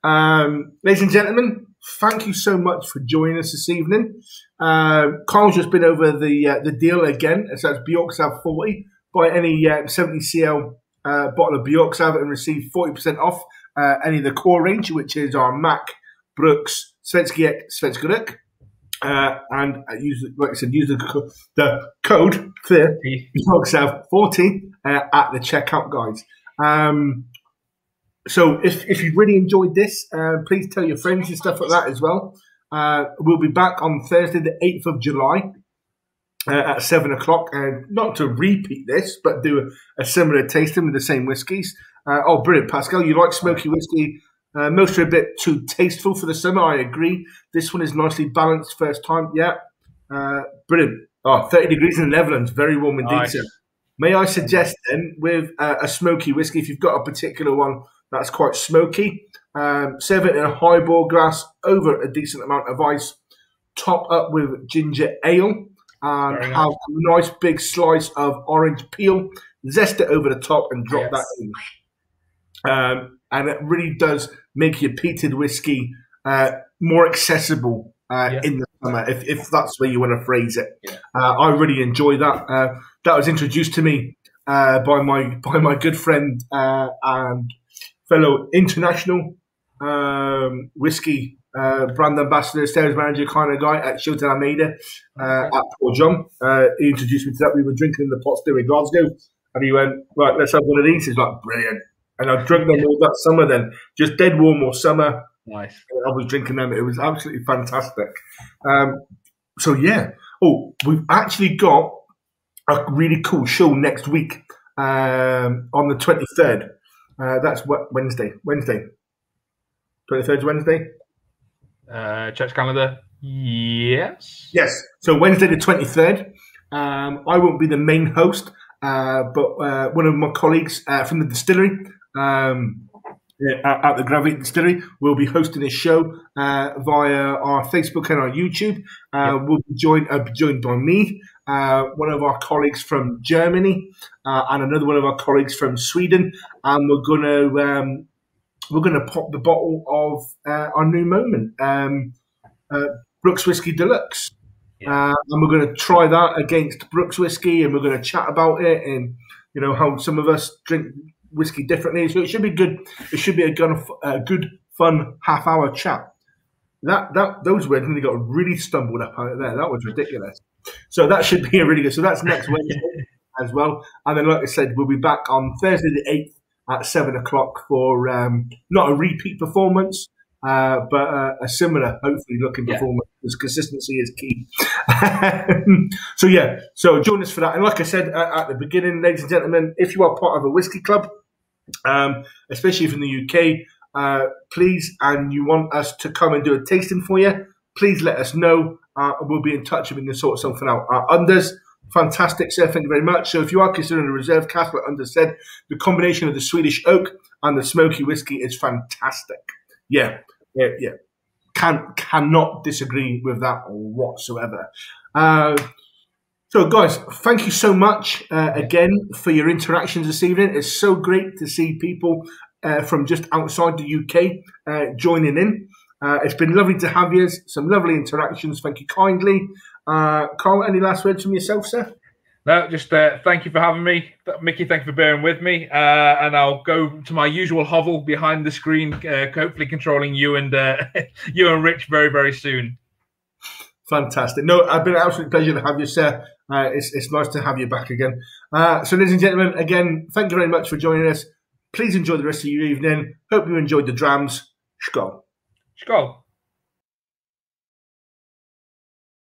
Um, ladies and gentlemen, thank you so much for joining us this evening. Uh, Carl's just been over the uh, the deal again. So that's Björksav 40 by any uh, 70 CL uh, bottle of Björksav and receive 40% off uh, any of the core range, which is our Mac, Bruks, Svenska Ek, Svenska uh, and use, like I said, use the, the code for Björksav 40 uh, at the checkout, guys. Um, so if, if you really enjoyed this, uh, please tell your friends and stuff like that as well. Uh, we'll be back on Thursday, the 8th of July uh, at seven o'clock, and not to repeat this, but do a, a similar tasting with the same whiskies. Uh, oh, brilliant, Pascal! You like smoky whiskey? Uh, most are a bit too tasteful for the summer. I agree. This one is nicely balanced. First time, yeah, uh, brilliant. Oh, 30 degrees in the Netherlands, very warm indeed. Nice. May I suggest then, with uh, a smoky whiskey, if you've got a particular one that's quite smoky, um, serve it in a highball glass over a decent amount of ice, top up with ginger ale and have nice. a nice big slice of orange peel, zest it over the top, and drop yes. that in. Um, and it really does make your peated whiskey uh, more accessible uh, yeah. in the summer, if, if that's where you want to phrase it. Yeah. Uh, I really enjoy that. Uh, that was introduced to me uh, by my <laughs> by my good friend uh, and fellow international um, whiskey uh, brand ambassador, sales manager kind of guy at Shilton Almeida uh, at Port John. Uh, he introduced me to that. We were drinking in the pot still in Glasgow, and he went, "Right, let's have one of these." He's like, "Brilliant!" And I drank them all that summer. Then just dead warm all summer.
Nice.
I was drinking them. It was absolutely fantastic. Um, so yeah. Oh, we've actually got a really cool show next week um, on the twenty third. Uh, that's what Wednesday. Wednesday. Twenty third Wednesday.
Uh, church calendar. Yes.
Yes. So Wednesday the 23rd. Um, I won't be the main host, uh, but uh, one of my colleagues uh, from the distillery um, at, the Gravity Distillery will be hosting a show uh, via our Facebook and our YouTube. Uh, We'll be joined, uh, joined by me, one of our colleagues from Germany, and another one of our colleagues from Sweden, and we're going to um, we're going to pop the bottle of uh, our new moment, um, uh, Bruks Whiskey Deluxe. Yeah. Uh, and we're going to try that against Bruks Whiskey and we're going to chat about it and, you know, how some of us drink whiskey differently. So it should be good. It should be a good, a good fun half hour chat. That, that, those words really got really stumbled up out there. That was ridiculous. So that should be a really good. So that's next Wednesday <laughs> as well. And then, like I said, we'll be back on Thursday the 8th at seven o'clock for um, not a repeat performance, uh, but uh, a similar, hopefully, looking yeah. performance because consistency is key. <laughs> so yeah, so join us for that. And like I said at, at, the beginning, ladies and gentlemen, if you are part of a whiskey club, um, especially from the UK, uh, please, and you want us to come and do a tasting for you, please let us know. Uh, we'll be in touch and we can sort something out. Our unders, fantastic, sir. Thank you very much. So if you are considering a reserve cask, Under said, the combination of the Swedish oak and the smoky whiskey is fantastic. Yeah, yeah, yeah. Can cannot disagree with that whatsoever. Uh, so, guys, thank you so much uh, again for your interactions this evening. It's so great to see people uh, from just outside the UK uh, joining in. Uh, it's been lovely to have you. Some lovely interactions. Thank you kindly. Uh, Carl, any last words from yourself, sir?
No, just uh, thank you for having me, Micky. Thank you for bearing with me, uh, and I'll go to my usual hovel behind the screen, uh, hopefully controlling you and uh, <laughs> you and Rich very, very soon.
Fantastic. No, I've been an absolute pleasure to have you, sir. Uh, it's, it's nice to have you back again. Uh, so, ladies and gentlemen, again, thank you very much for joining us. Please enjoy the rest of your evening. Hope you enjoyed the drams. Skål.
Skål.